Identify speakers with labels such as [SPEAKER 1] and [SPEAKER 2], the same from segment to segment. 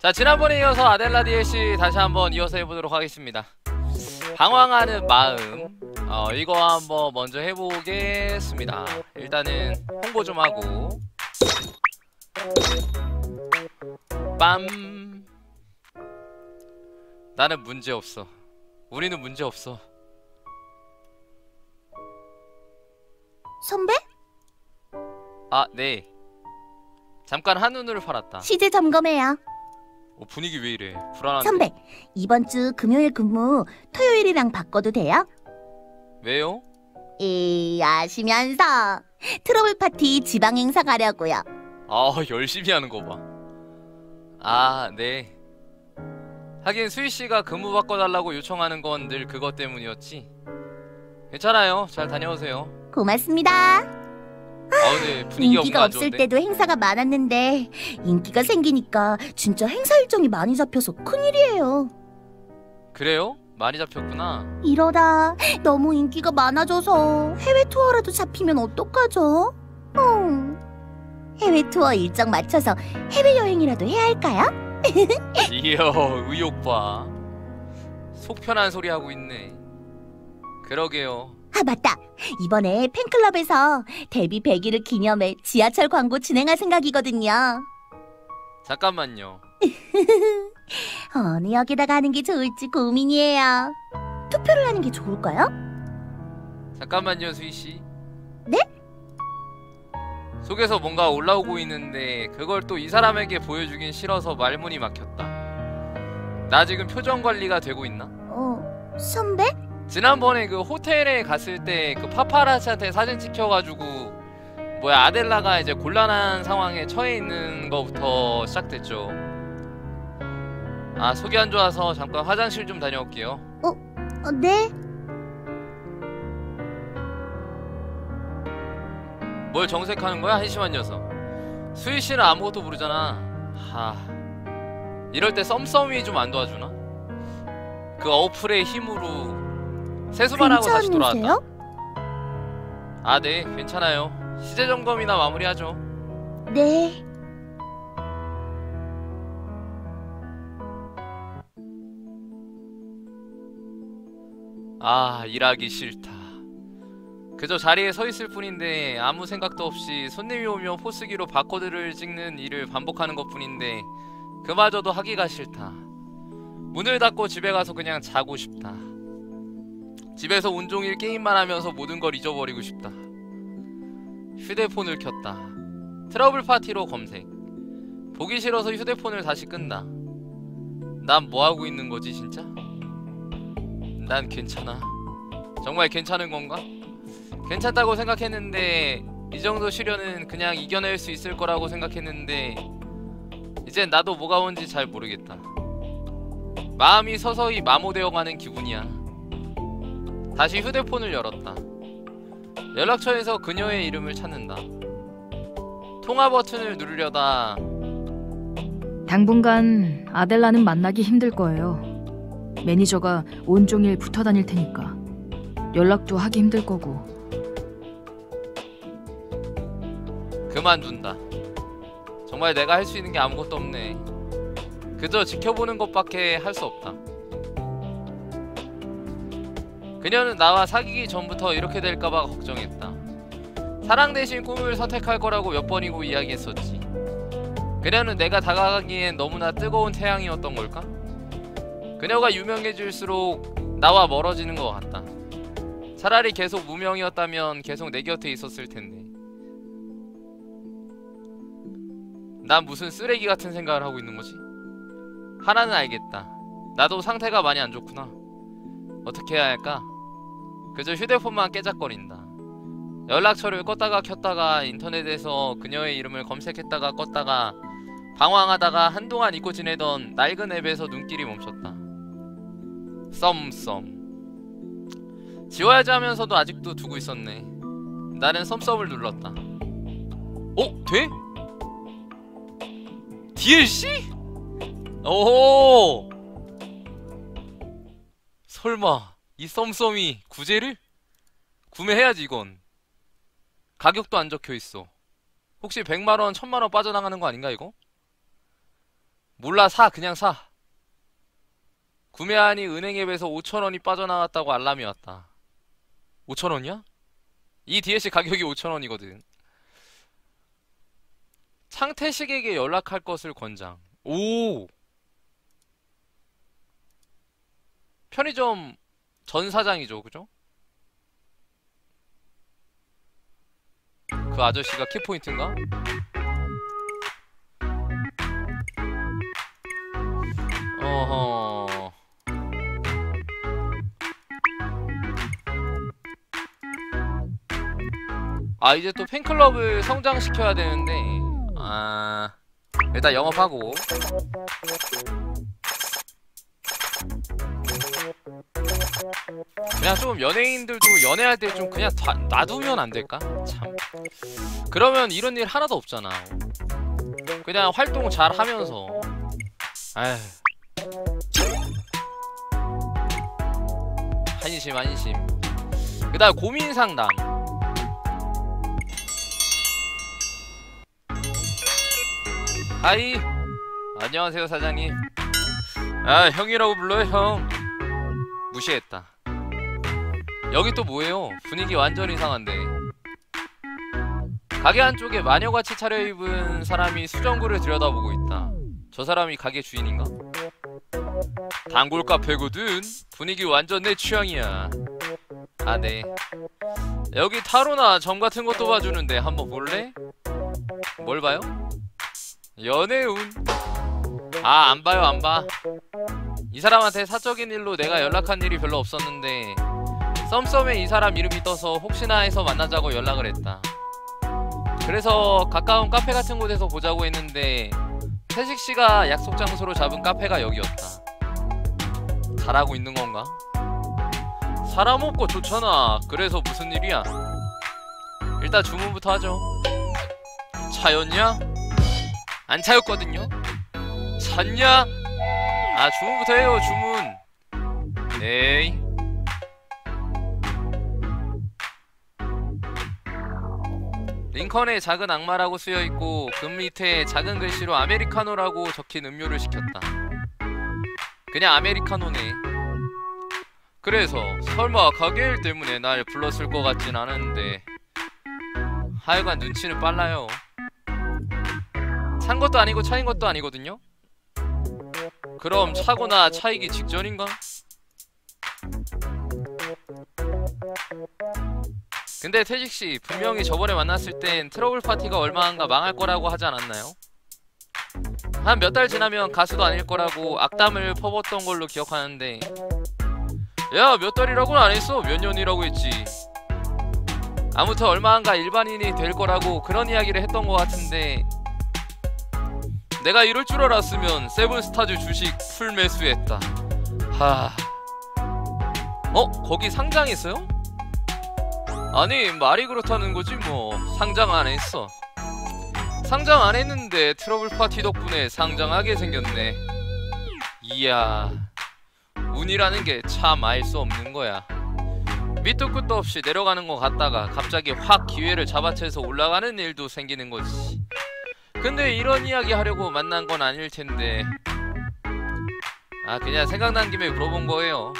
[SPEAKER 1] 자 지난번에 이어서 아델라 DLC 다시 한번 이어서 해보도록 하겠습니다. 방황하는 마음. 어 이거 한번 먼저 해보겠습니다. 일단은 홍보 좀 하고. 빰. 나는 문제 없어. 우리는 문제 없어.
[SPEAKER 2] 선배?
[SPEAKER 1] 아네. 잠깐 한눈을 팔았다.
[SPEAKER 2] 시제 점검해요.
[SPEAKER 1] 어, 분위기 왜 이래 불안한데
[SPEAKER 2] 선배, 이번 주 금요일 근무 토요일이랑 바꿔도 돼요?
[SPEAKER 1] 왜요?
[SPEAKER 2] 이 아시면서 트러블 파티 지방 행사 가려고요.
[SPEAKER 1] 아 열심히 하는 거 봐. 아 네. 하긴 수희 씨가 근무 바꿔달라고 요청하는 건 늘 그것 때문이었지. 괜찮아요. 잘 다녀오세요.
[SPEAKER 2] 고맙습니다.
[SPEAKER 1] 아 근데 분위기가
[SPEAKER 2] 인기가 없을
[SPEAKER 1] 좋은데.
[SPEAKER 2] 때도 행사가 많았는데 인기가 생기니까 진짜 행사 일정이 많이 잡혀서 큰일이에요.
[SPEAKER 1] 그래요? 많이 잡혔구나.
[SPEAKER 2] 이러다 너무 인기가 많아져서 해외 투어라도 잡히면 어떡하죠? 음, 해외 투어 일정 맞춰서 해외 여행이라도 해야 할까요?
[SPEAKER 1] 이야 의욕 봐. 속 편한 소리 하고 있네. 그러게요.
[SPEAKER 2] 아 맞다. 이번에 팬클럽에서 데뷔 100일을 기념해 지하철 광고 진행할 생각이거든요.
[SPEAKER 1] 잠깐만요.
[SPEAKER 2] 어느 역에다가 하는 게 좋을지 고민이에요. 투표를 하는 게 좋을까요?
[SPEAKER 1] 잠깐만요 수희 씨.
[SPEAKER 2] 네?
[SPEAKER 1] 속에서 뭔가 올라오고 있는데 그걸 또 이 사람에게 보여주긴 싫어서 말문이 막혔다. 나 지금 표정 관리가 되고 있나?
[SPEAKER 2] 어, 선배?
[SPEAKER 1] 지난번에 그 호텔에 갔을 때 그 파파라치한테 사진 찍혀가지고 뭐야 아델라가 이제 곤란한 상황에 처해 있는 거부터 시작됐죠. 아 속이 안 좋아서 잠깐 화장실 좀 다녀올게요.
[SPEAKER 2] 어, 네.
[SPEAKER 1] 뭘 정색하는 거야 한심한 녀석. 수희 씨는 아무것도 모르잖아. 하. 이럴 때 썸썸이 좀 안 도와주나? 그 어플의 힘으로 세수만 하고 다시 돌아왔다. 아, 네, 괜찮아요. 시제 점검이나 마무리하죠.
[SPEAKER 2] 네.
[SPEAKER 1] 아, 일하기 싫다. 그저 자리에 서 있을 뿐인데 아무 생각도 없이 손님이 오면 포스기로 바코드를 찍는 일을 반복하는 것뿐인데 그마저도 하기가 싫다. 문을 닫고 집에 가서 그냥 자고 싶다. 집에서 온종일 게임만 하면서 모든 걸 잊어버리고 싶다. 휴대폰을 켰다. 트러블 파티로 검색. 보기 싫어서 휴대폰을 다시 끈다. 난 뭐하고 있는 거지 진짜? 난 괜찮아. 정말 괜찮은 건가? 괜찮다고 생각했는데 이 정도 시련은 그냥 이겨낼 수 있을 거라고 생각했는데 이젠 나도 뭐가 뭔지 잘 모르겠다. 마음이 서서히 마모되어가는 기분이야. 다시 휴대폰을 열었다. 연락처에서 그녀의 이름을 찾는다. 통화 버튼을 누르려다
[SPEAKER 3] 당분간 아델라는 만나기 힘들 거예요. 매니저가 온종일 붙어 다닐 테니까 연락도 하기 힘들 거고
[SPEAKER 1] 그만둔다. 정말 내가 할 수 있는 게 아무것도 없네. 그저 지켜보는 것밖에 할 수 없다. 그녀는 나와 사귀기 전부터 이렇게 될까봐 걱정했다. 사랑 대신 꿈을 선택할 거라고 몇 번이고 이야기했었지. 그녀는 내가 다가가기엔 너무나 뜨거운 태양이었던 걸까? 그녀가 유명해질수록 나와 멀어지는 것 같다. 차라리 계속 무명이었다면 계속 내 곁에 있었을 텐데. 난 무슨 쓰레기 같은 생각을 하고 있는 거지? 하나는 알겠다. 나도 상태가 많이 안 좋구나. 어떻게 해야 할까? 그저 휴대폰만 깨작거린다. 연락처를 껐다가 켰다가 인터넷에서 그녀의 이름을 검색했다가 껐다가 방황하다가 한동안 잊고 지내던 낡은 앱에서 눈길이 멈췄다. 썸썸. 지워야지 하면서도 아직도 두고 있었네. 나는 썸썸을 눌렀다. 어? 돼? DLC? 오호! 설마 이 썸썸이 구제를? 구매해야지 이건. 가격도 안 적혀있어. 혹시 100만원 1000만원 빠져나가는 거 아닌가 이거? 몰라 사 그냥 사. 구매하니 은행 앱에서 5천원이 빠져나왔다고 알람이 왔다. 5천원이야? 이 DLC 가격이 5천원이거든. 창태식에게 연락할 것을 권장. 오! 편의점 전 사장이죠 그죠? 그 아저씨가 키포인트인가? 어허. 아 이제 또 팬클럽을 성장시켜야 되는데 아 일단 영업하고 그냥 좀 연예인들도 연애할 때 좀 그냥 다, 놔두면 안 될까? 참. 그러면 이런 일 하나도 없잖아. 그냥 활동 잘 하면서. 아휴. 한심 한심. 그 다음 고민 상담. 하이. 안녕하세요 사장님. 아 형이라고 불러요 형. 무시했다 여기 또 뭐예요? 분위기 완전 이상한데. 가게 안쪽에 마녀같이 차려입은 사람이 수정구를 들여다보고 있다. 저 사람이 가게 주인인가? 단골 카페거든. 분위기 완전 내 취향이야. 아네. 여기 타로나 점 같은 것도 봐주는데 한번 볼래? 뭘 봐요? 연애운. 아 안 봐요 안봐 이 사람한테 사적인 일로 내가 연락한 일이 별로 없었는데 썸썸에 이 사람 이름이 떠서 혹시나 해서 만나자고 연락을 했다. 그래서 가까운 카페 같은 곳에서 보자고 했는데 태식씨가 약속 장소로 잡은 카페가 여기였다. 잘하고 있는 건가? 사람 없고 좋잖아. 그래서 무슨 일이야? 일단 주문부터 하죠. 차였냐? 안 차였거든요. 찼냐? 아 주문부터 해요 주문. 에이 링컨에 작은 악마라고 쓰여있고 그 밑에 작은 글씨로 아메리카노라고 적힌 음료를 시켰다. 그냥 아메리카노네. 그래서 설마 가게일 때문에 날 불렀을 것 같진 않은데. 하여간 눈치는 빨라요. 찬 것도 아니고 차인 것도 아니거든요? 그럼 차거나 차이기 직전인가? 근데 태식씨 분명히 저번에 만났을 땐 트러블 파티가 얼마 안 가 망할 거라고 하지 않았나요? 한 몇 달 지나면 가수도 아닐 거라고 악담을 퍼붓던 걸로 기억하는데 야 몇 달이라고는 안 했어 몇 년이라고 했지 아무튼 얼마 안 가 일반인이 될 거라고 그런 이야기를 했던 것 같은데 내가 이럴 줄 알았으면 세븐스타즈 주식 full 매수했다 하... 어? 거기 상장했어요? 아니 말이 그렇다는 거지 뭐. 상장 안 했어. 상장 안 했는데 트러블 파티 덕분에 상장하게 생겼네. 이야 운이라는 게 참 알 수 없는 거야. 밑도 끝도 없이 내려가는 거 같다가 갑자기 확 기회를 잡아채서 올라가는 일도 생기는 거지. 근데 이런 이야기 하려고 만난 건 아닐 텐데. 아 그냥 생각난 김에 물어본 거예요.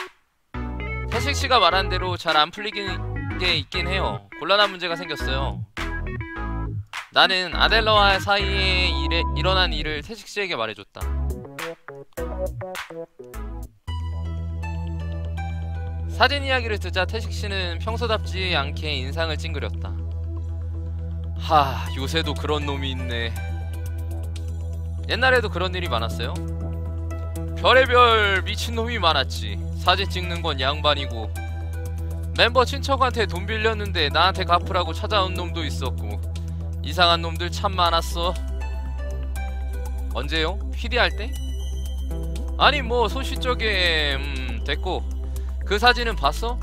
[SPEAKER 1] 태식 씨가 말한 대로 잘 안 풀리긴 게 있긴 해요. 곤란한 문제가 생겼어요. 나는 아델러와 사이에 일에, 일어난 일을 태식 씨에게 말해줬다. 사진 이야기를 듣자 태식 씨는 평소답지 않게 인상을 찡그렸다. 하 요새도 그런 놈이 있네. 옛날에도 그런 일이 많았어요. 별의별 미친놈이 많았지. 사진 찍는 건 양반이고 멤버 친척한테 돈 빌렸는데 나한테 갚으라고 찾아온 놈도 있었고. 이상한 놈들 참 많았어. 언제요? PD 할 때? 아니 뭐 소시적에 음 됐고. 그 사진은 봤어?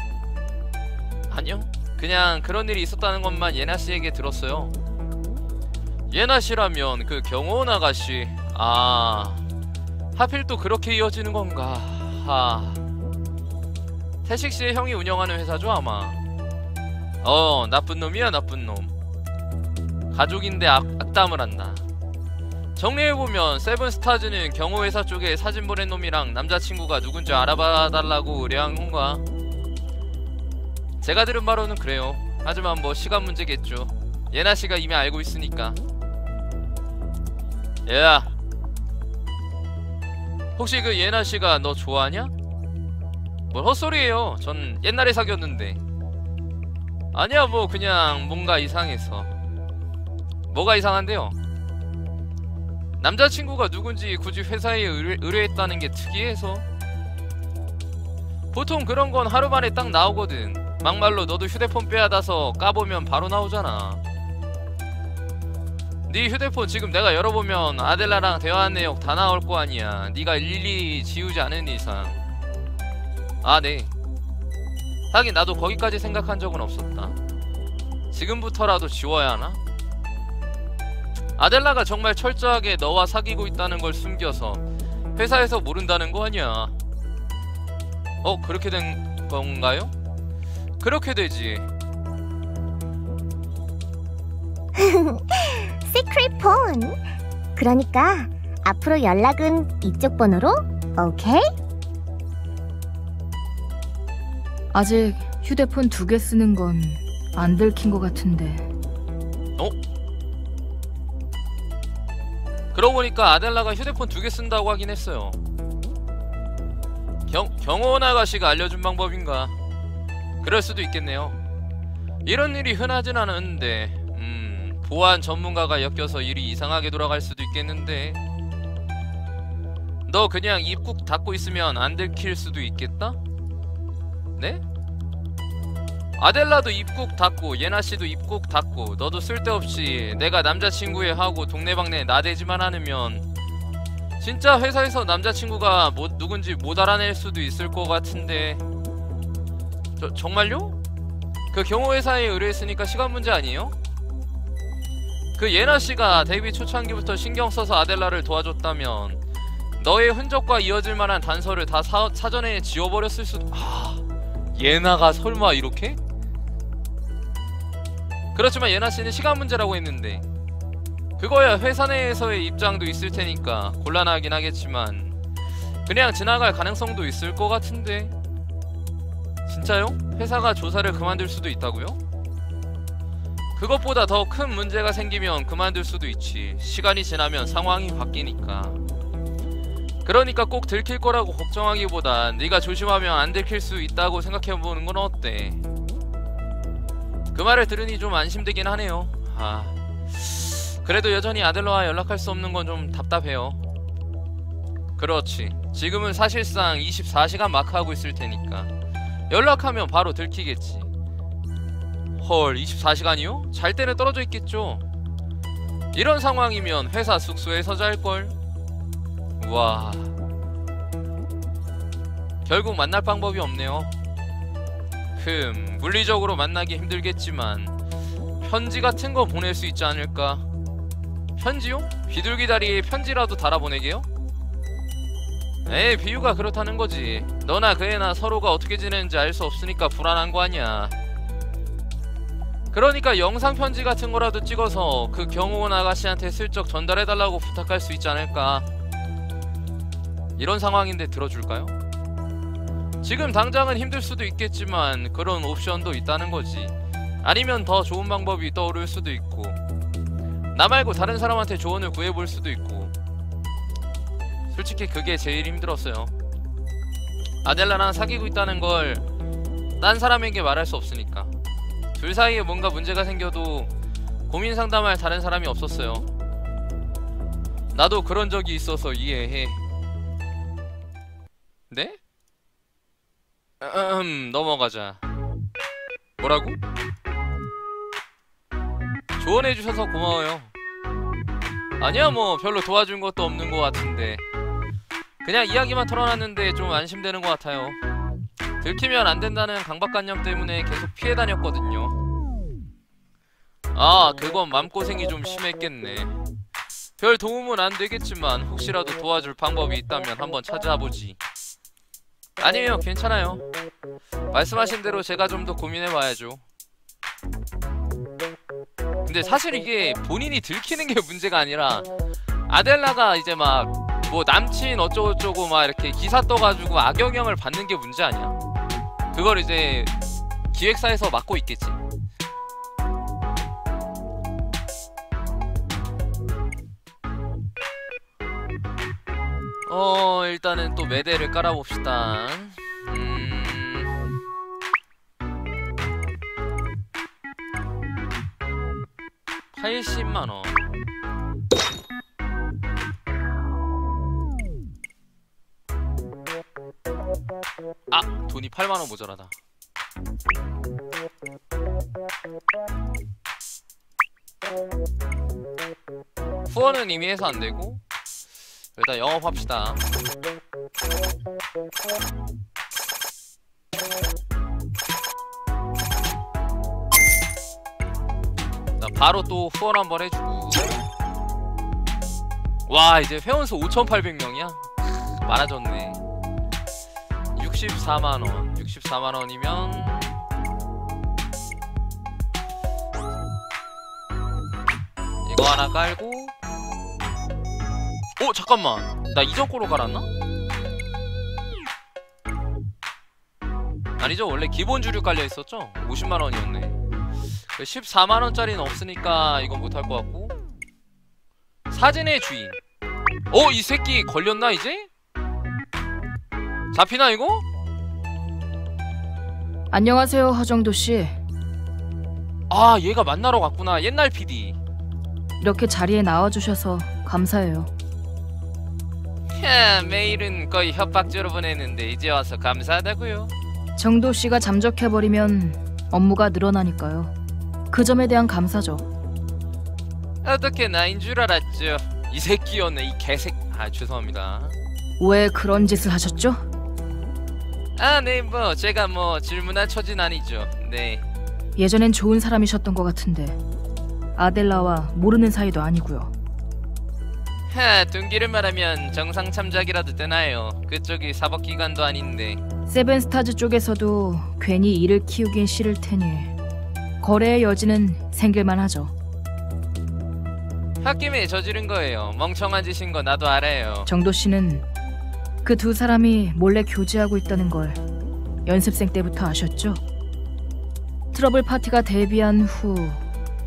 [SPEAKER 1] 아니요. 그냥 그런 일이 있었다는 것만 예나씨에게 들었어요. 예나씨라면 그 경호원 아가씨. 아 하필 또 그렇게 이어지는 건가. 하 태식씨의 형이 운영하는 회사죠 아마 어 나쁜 놈이야 나쁜 놈 가족인데 악, 악담을 한다 정리해보면 세븐스타즈는 경호회사 쪽에 사진 보낸 놈이랑 남자친구가 누군지 알아봐달라고 의뢰한 건가? 제가 들은 바로는 그래요. 하지만 뭐 시간 문제겠죠. 예나 씨가 이미 알고 있으니까. 얘야. 혹시 그 예나 씨가 너 좋아하냐? 뭘 헛소리예요. 전 옛날에 사귀었는데. 아니야 뭐 그냥 뭔가 이상해서. 뭐가 이상한데요? 남자친구가 누군지 굳이 회사에 의뢰, 의뢰했다는 게 특이해서 보통 그런 건 하루 만에 딱 나오거든 막말로 너도 휴대폰 빼앗아서 까보면 바로 나오잖아 네 휴대폰 지금 내가 열어보면 아델라랑 대화한 내용 다 나올 거 아니야 네가 일일이 지우지 않은 이상 아네 하긴 나도 거기까지 생각한 적은 없었다 지금부터라도 지워야 하나? 아델라가 정말 철저하게 너와 사귀고 있다는 걸 숨겨서 회사에서 모른다는 거 아니야. 어, 그렇게 된 건가요? 그렇게 되지.
[SPEAKER 4] 시크릿 폰. 그러니까 앞으로 연락은 이쪽 번호로 오케이?
[SPEAKER 3] 아직 휴대폰 두 개 쓰는 건 안 들킨 것 같은데.
[SPEAKER 1] 그러고 보니까 아델라가 휴대폰 두 개 쓴다고 하긴 했어요. 경, 경호원 아가씨가 알려준 방법인가? 그럴 수도 있겠네요. 이런 일이 흔하진 않은데, 음, 보안 전문가가 엮여서 일이 이상하게 돌아갈 수도 있겠는데. 너 그냥 입국 닫고 있으면 안 들킬 수도 있겠다? 네? 아델라도 입국 닫고 예나씨도 입국 닫고 너도 쓸데없이 내가 남자친구에 하고 동네방네 나대지만 않으면 진짜 회사에서 남자친구가 뭐, 누군지 못 알아낼 수도 있을 것 같은데 저, 정말요? 그 경호회사에 의뢰했으니까 시간 문제 아니에요? 그 예나씨가 데뷔 초창기부터 신경 써서 아델라를 도와줬다면 너의 흔적과 이어질 만한 단서를 다 사, 사전에 지워버렸을 수도 아... 예나가 설마 이렇게? 그렇지만 예나 씨는 시간 문제라고 했는데 그거야 회사 내에서의 입장도 있을 테니까 곤란하긴 하겠지만 그냥 지나갈 가능성도 있을 것 같은데 진짜요? 회사가 조사를 그만둘 수도 있다고요? 그것보다 더 큰 문제가 생기면 그만둘 수도 있지 시간이 지나면 상황이 바뀌니까 그러니까 꼭 들킬 거라고 걱정하기보다 네가 조심하면 안 들킬 수 있다고 생각해보는 건 어때? 그 말을 들으니 좀 안심되긴 하네요. 아, 그래도 여전히 아델러와 연락할 수 없는 건 좀 답답해요. 그렇지. 지금은 사실상 24시간 마크하고 있을 테니까 연락하면 바로 들키겠지. 헐, 24시간이요? 잘 때는 떨어져 있겠죠. 이런 상황이면 회사 숙소에서 잘걸. 와. 결국 만날 방법이 없네요. 흠, 물리적으로 만나기 힘들겠지만 편지 같은 거 보낼 수 있지 않을까? 편지요? 비둘기 다리에 편지라도 달아 보내게요? 에이, 비유가 그렇다는 거지. 너나 그 애나 서로가 어떻게 지내는지 알 수 없으니까 불안한 거 아니야. 그러니까 영상 편지 같은 거라도 찍어서 그 경호원 아가씨한테 슬쩍 전달해달라고 부탁할 수 있지 않을까? 이런 상황인데 들어줄까요? 지금 당장은 힘들 수도 있겠지만 그런 옵션도 있다는 거지. 아니면 더 좋은 방법이 떠오를 수도 있고 나 말고 다른 사람한테 조언을 구해볼 수도 있고 솔직히 그게 제일 힘들었어요. 아델라랑 사귀고 있다는 걸 딴 사람에게 말할 수 없으니까 둘 사이에 뭔가 문제가 생겨도 고민 상담할 다른 사람이 없었어요. 나도 그런 적이 있어서 이해해. 음, 넘어가자. 뭐라고? 조언해주셔서 고마워요. 아니야, 뭐, 별로 도와준 것도 없는 것 같은데. 그냥 이야기만 털어놨는데 좀 안심되는 것 같아요. 들키면 안 된다는 강박관념 때문에 계속 피해 다녔거든요. 아, 그건 맘고생이 좀 심했겠네. 별 도움은 안 되겠지만 혹시라도 도와줄 방법이 있다면 한번 찾아보지. 아니에요, 괜찮아요. 말씀하신 대로 제가 좀 더 고민해봐야죠. 근데 사실 이게 본인이 들키는 게 문제가 아니라 아델라가 이제 막 뭐 남친 어쩌고저쩌고 막 이렇게 기사 떠가지고 악영향을 받는 게 문제 아니야 그걸 이제 기획사에서 맡고 있겠지 어 일단은 또 매대를 깔아봅시다. 음... (80만원) 아 돈이 8만원 모자라다. 후원은 이미 해서 안되고 일단 영업합시다. 자 바로 또 후원 한번 해주고. 와 이제 회원수 5800명이야? 많아졌네. 64만원. 64만원이면 이거 하나 깔고 어 잠깐만 나 이전 거로 갈았나? 아니죠 원래 기본 주류 깔려 있었죠? 50만원이었네 14만원짜리는 없으니까 이건 못할 것 같고 사진의 주인 어? 이 새끼 걸렸나 이제? 잡히나 이거?
[SPEAKER 3] 안녕하세요, 허정도 씨.
[SPEAKER 1] 아 얘가 만나러 갔구나 옛날 PD
[SPEAKER 3] 이렇게 자리에 나와 주셔서 감사해요.
[SPEAKER 1] 하, 메일은 거의 협박조로 보냈는데 이제 와서 감사하다고요
[SPEAKER 3] 정도 씨가 잠적해 버리면 업무가 늘어나니까요. 그 점에 대한 감사죠.
[SPEAKER 1] 어떻게 나인 줄 알았죠 이 새끼였네 이 개색 아 죄송합니다
[SPEAKER 3] 왜 그런 짓을 하셨죠?
[SPEAKER 1] 아 네 뭐 제가 뭐 질문할 처진 아니죠 네
[SPEAKER 3] 예전엔 좋은 사람이셨던 것 같은데 아델라와 모르는 사이도 아니고요.
[SPEAKER 1] 하, 동기를 말하면 정상 참작이라도 되나요? 그쪽이 사법기관도 아닌데
[SPEAKER 3] 세븐스타즈 쪽에서도 괜히 일을 키우긴 싫을 테니 거래의 여지는 생길만 하죠.
[SPEAKER 1] 홧김에 저지른 거예요 멍청한 짓인 거 나도 알아요
[SPEAKER 3] 정도 씨는 그 두 사람이 몰래 교제하고 있다는 걸 연습생 때부터 아셨죠? 트러블 파티가 데뷔한 후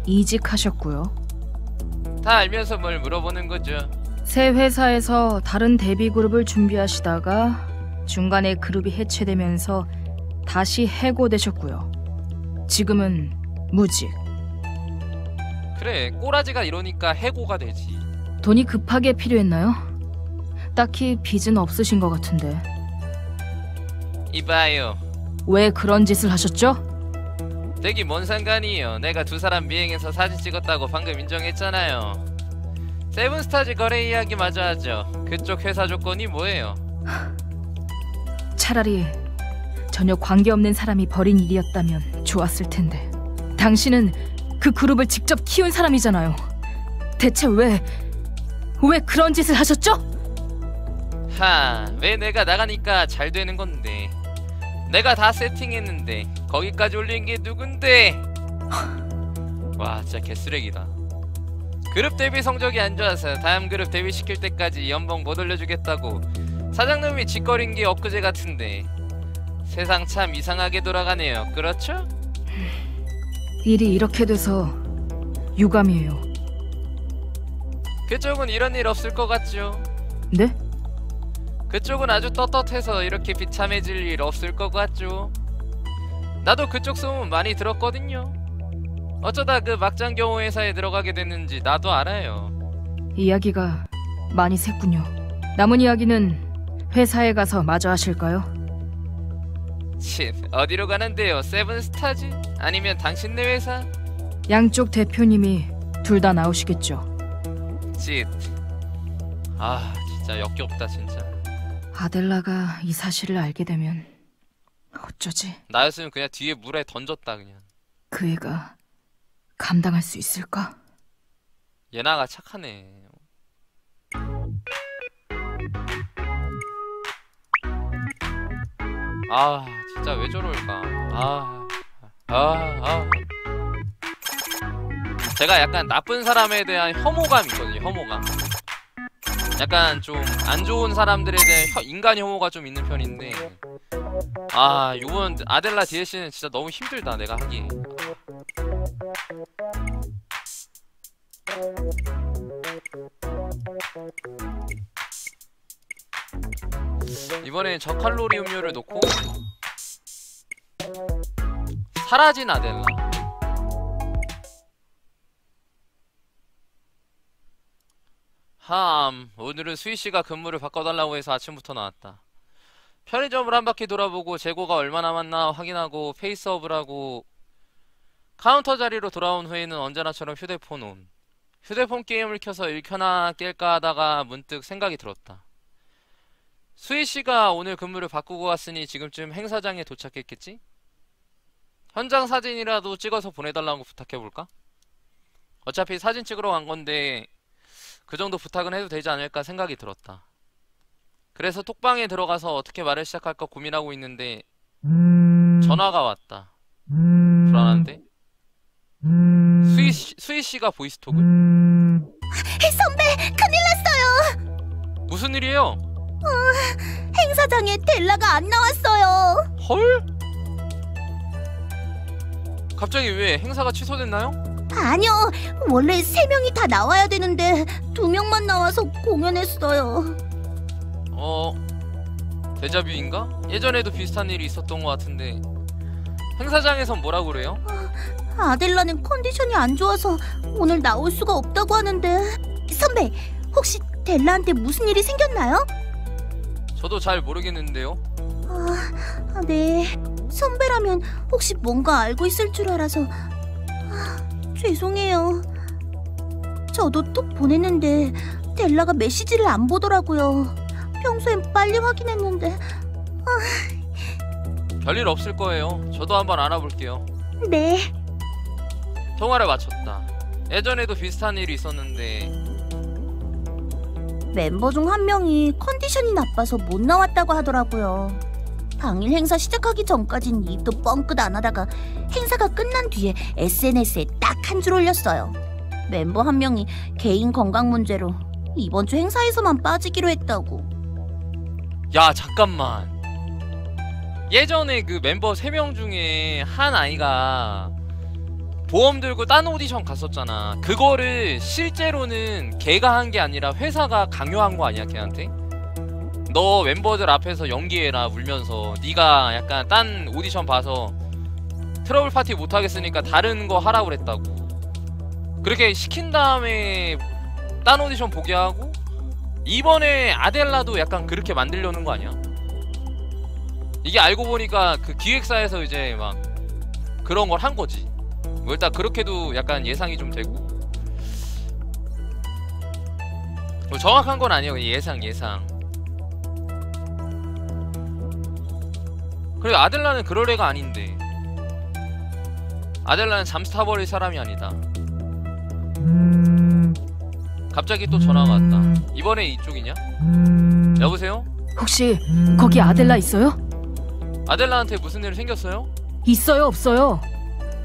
[SPEAKER 3] 이직하셨고요.
[SPEAKER 1] 다 알면서 뭘 물어보는 거죠
[SPEAKER 3] 새 회사에서 다른 데뷔 그룹을 준비하시다가 중간에 그룹이 해체되면서 다시 해고되셨고요. 지금은 무직.
[SPEAKER 1] 그래 꼬라지가 이러니까 해고가 되지
[SPEAKER 3] 돈이 급하게 필요했나요? 딱히 빚은 없으신 것 같은데
[SPEAKER 1] 이봐요
[SPEAKER 3] 왜 그런 짓을 하셨죠?
[SPEAKER 1] 되게 뭔 상관이에요 내가 두 사람 미행해서 사진 찍었다고 방금 인정했잖아요 세븐스타즈 거래 이야기 마저 하죠 그쪽 회사 조건이 뭐예요?
[SPEAKER 3] 차라리 전혀 관계없는 사람이 벌인 일이었다면 좋았을 텐데 당신은 그 그룹을 직접 키운 사람이잖아요. 대체 왜, 왜 그런 짓을 하셨죠?
[SPEAKER 1] 하, 왜 내가 나가니까 잘 되는 건데. 내가 다 세팅했는데 거기까지 올린 게 누군데? 와, 진짜 개쓰레기다. 그룹 데뷔 성적이 안 좋아서 다음 그룹 데뷔 시킬 때까지 연봉 못 올려주겠다고 사장님이 짓거린 게 엊그제 같은데 세상 참 이상하게 돌아가네요. 그렇죠?
[SPEAKER 3] 일이 이렇게 돼서 유감이에요.
[SPEAKER 1] 그쪽은 이런 일 없을 것 같죠?
[SPEAKER 3] 네?
[SPEAKER 1] 그쪽은 아주 떳떳해서 이렇게 비참해질 일 없을 것 같죠. 나도 그쪽 소문 많이 들었거든요. 어쩌다 그 막장 경호 회사에 들어가게 됐는지 나도 알아요.
[SPEAKER 3] 이야기가 많이 샜군요. 남은 이야기는 회사에 가서 마저 하실까요?
[SPEAKER 1] 치, 어디로 가는데요? 세븐스타즈? 아니면 당신네 회사?
[SPEAKER 3] 양쪽 대표님이 둘 다 나오시겠죠.
[SPEAKER 1] 짓. 아, 진짜 역겹다 진짜.
[SPEAKER 3] 아델라가 이 사실을 알게 되면 어쩌지?
[SPEAKER 1] 나였으면 그냥 뒤에 물에 던졌다 그냥.
[SPEAKER 3] 그 애가 감당할 수 있을까?
[SPEAKER 1] 예나가 착하네. 아, 진짜 왜 저럴까? 아, 아, 아. 제가 약간 나쁜 사람에 대한 혐오감이 있거든요, 혐오감. 약간 좀 안 좋은 사람들에 대한 혀- 인간 혐오가 좀 있는 편인데 아 요번 아델라 DLC는 진짜 너무 힘들다 내가 하기 이번엔 저칼로리 음료를 놓고 사라진 아델라 함, 오늘은 수희 씨가 근무를 바꿔달라고 해서 아침부터 나왔다. 편의점을 한 바퀴 돌아보고 재고가 얼마 남았나 확인하고 face up을 하고 카운터 자리로 돌아온 후에는 언제나처럼 휴대폰 on. 휴대폰 게임을 켜서 일퀘나 깰까 하다가 문득 생각이 들었다. 수희 씨가 오늘 근무를 바꾸고 왔으니 지금쯤 행사장에 도착했겠지? 현장 사진이라도 찍어서 보내달라고 부탁해볼까? 어차피 사진 찍으러 간 건데 그 정도 부탁은 해도 되지 않을까 생각이 들었다. 그래서 톡방에 들어가서 어떻게 말을 시작할까 고민하고 있는데 전화가 왔다. 불안한데? 수희, 씨- 수희 씨가 보이스톡을?
[SPEAKER 2] 선배, 큰일 났어요.
[SPEAKER 1] 무슨 일이에요?
[SPEAKER 2] 행사장에 델라가 안 나왔어요.
[SPEAKER 1] 헐? 갑자기 왜 행사가 취소됐나요?
[SPEAKER 2] 아니요, 원래 세 명이 다 나와야 되는데 두 명만 나와서 공연했어요.
[SPEAKER 1] 어... 데자뷰인가? 예전에도 비슷한 일이 있었던 것 같은데 행사장에선 뭐라고 그래요?
[SPEAKER 2] 아델라는 컨디션이 안 좋아서 오늘 나올 수가 없다고 하는데 선배, 혹시 델라한테 무슨 일이 생겼나요?
[SPEAKER 1] 저도 잘 모르겠는데요
[SPEAKER 2] 아, 아, 네. 선배라면 혹시 뭔가 알고 있을 줄 알아서 아, 죄송해요. 저도 톡 보냈는데 델라가 메시지를 안 보더라고요. 평소엔 빨리 확인했는데
[SPEAKER 1] 별일 없을 거예요 저도 한번 알아볼게요
[SPEAKER 2] 네.
[SPEAKER 1] 통화를 마쳤다 예전에도 비슷한 일이 있었는데
[SPEAKER 2] 멤버 중 한 명이 컨디션이 나빠서 못 나왔다고 하더라고요. 당일 행사 시작하기 전까진 입도 뻥끗 안 하다가 행사가 끝난 뒤에 SNS에 딱 한 줄 올렸어요. 멤버 한 명이 개인 건강 문제로 이번 주 행사에서만 빠지기로 했다고.
[SPEAKER 1] 야 잠깐만. 예전에 그 멤버 3명 중에 한 아이가 보험 들고 딴 오디션 갔었잖아. 그거를 실제로는 걔가 한 게 아니라 회사가 강요한 거 아니야 걔한테? 너 멤버들 앞에서 연기해라 울면서 네가 약간 딴 오디션 봐서 트러블 파티 못 하겠으니까 다른 거 하라고 그랬다고. 그렇게 시킨 다음에 딴 오디션 보게 하고 이번에 아델라도 약간 그렇게 만들려는 거 아니야? 이게 알고 보니까 그 기획사에서 이제 막 그런 걸 한 거지. 뭐 일단 그렇게도 약간 예상이 좀 되고. 뭐 정확한 건 아니에요. 예상 예상. 그리고 아델라는 그럴 애가 아닌데. 아델라는 잠수 타버릴 사람이 아니다. 갑자기 또 전화가 왔다. 이번에 이쪽이냐? 여보세요?
[SPEAKER 3] 혹시 거기 아델라 있어요?
[SPEAKER 1] 아델라한테 무슨 일 생겼어요?
[SPEAKER 3] 있어요, 없어요?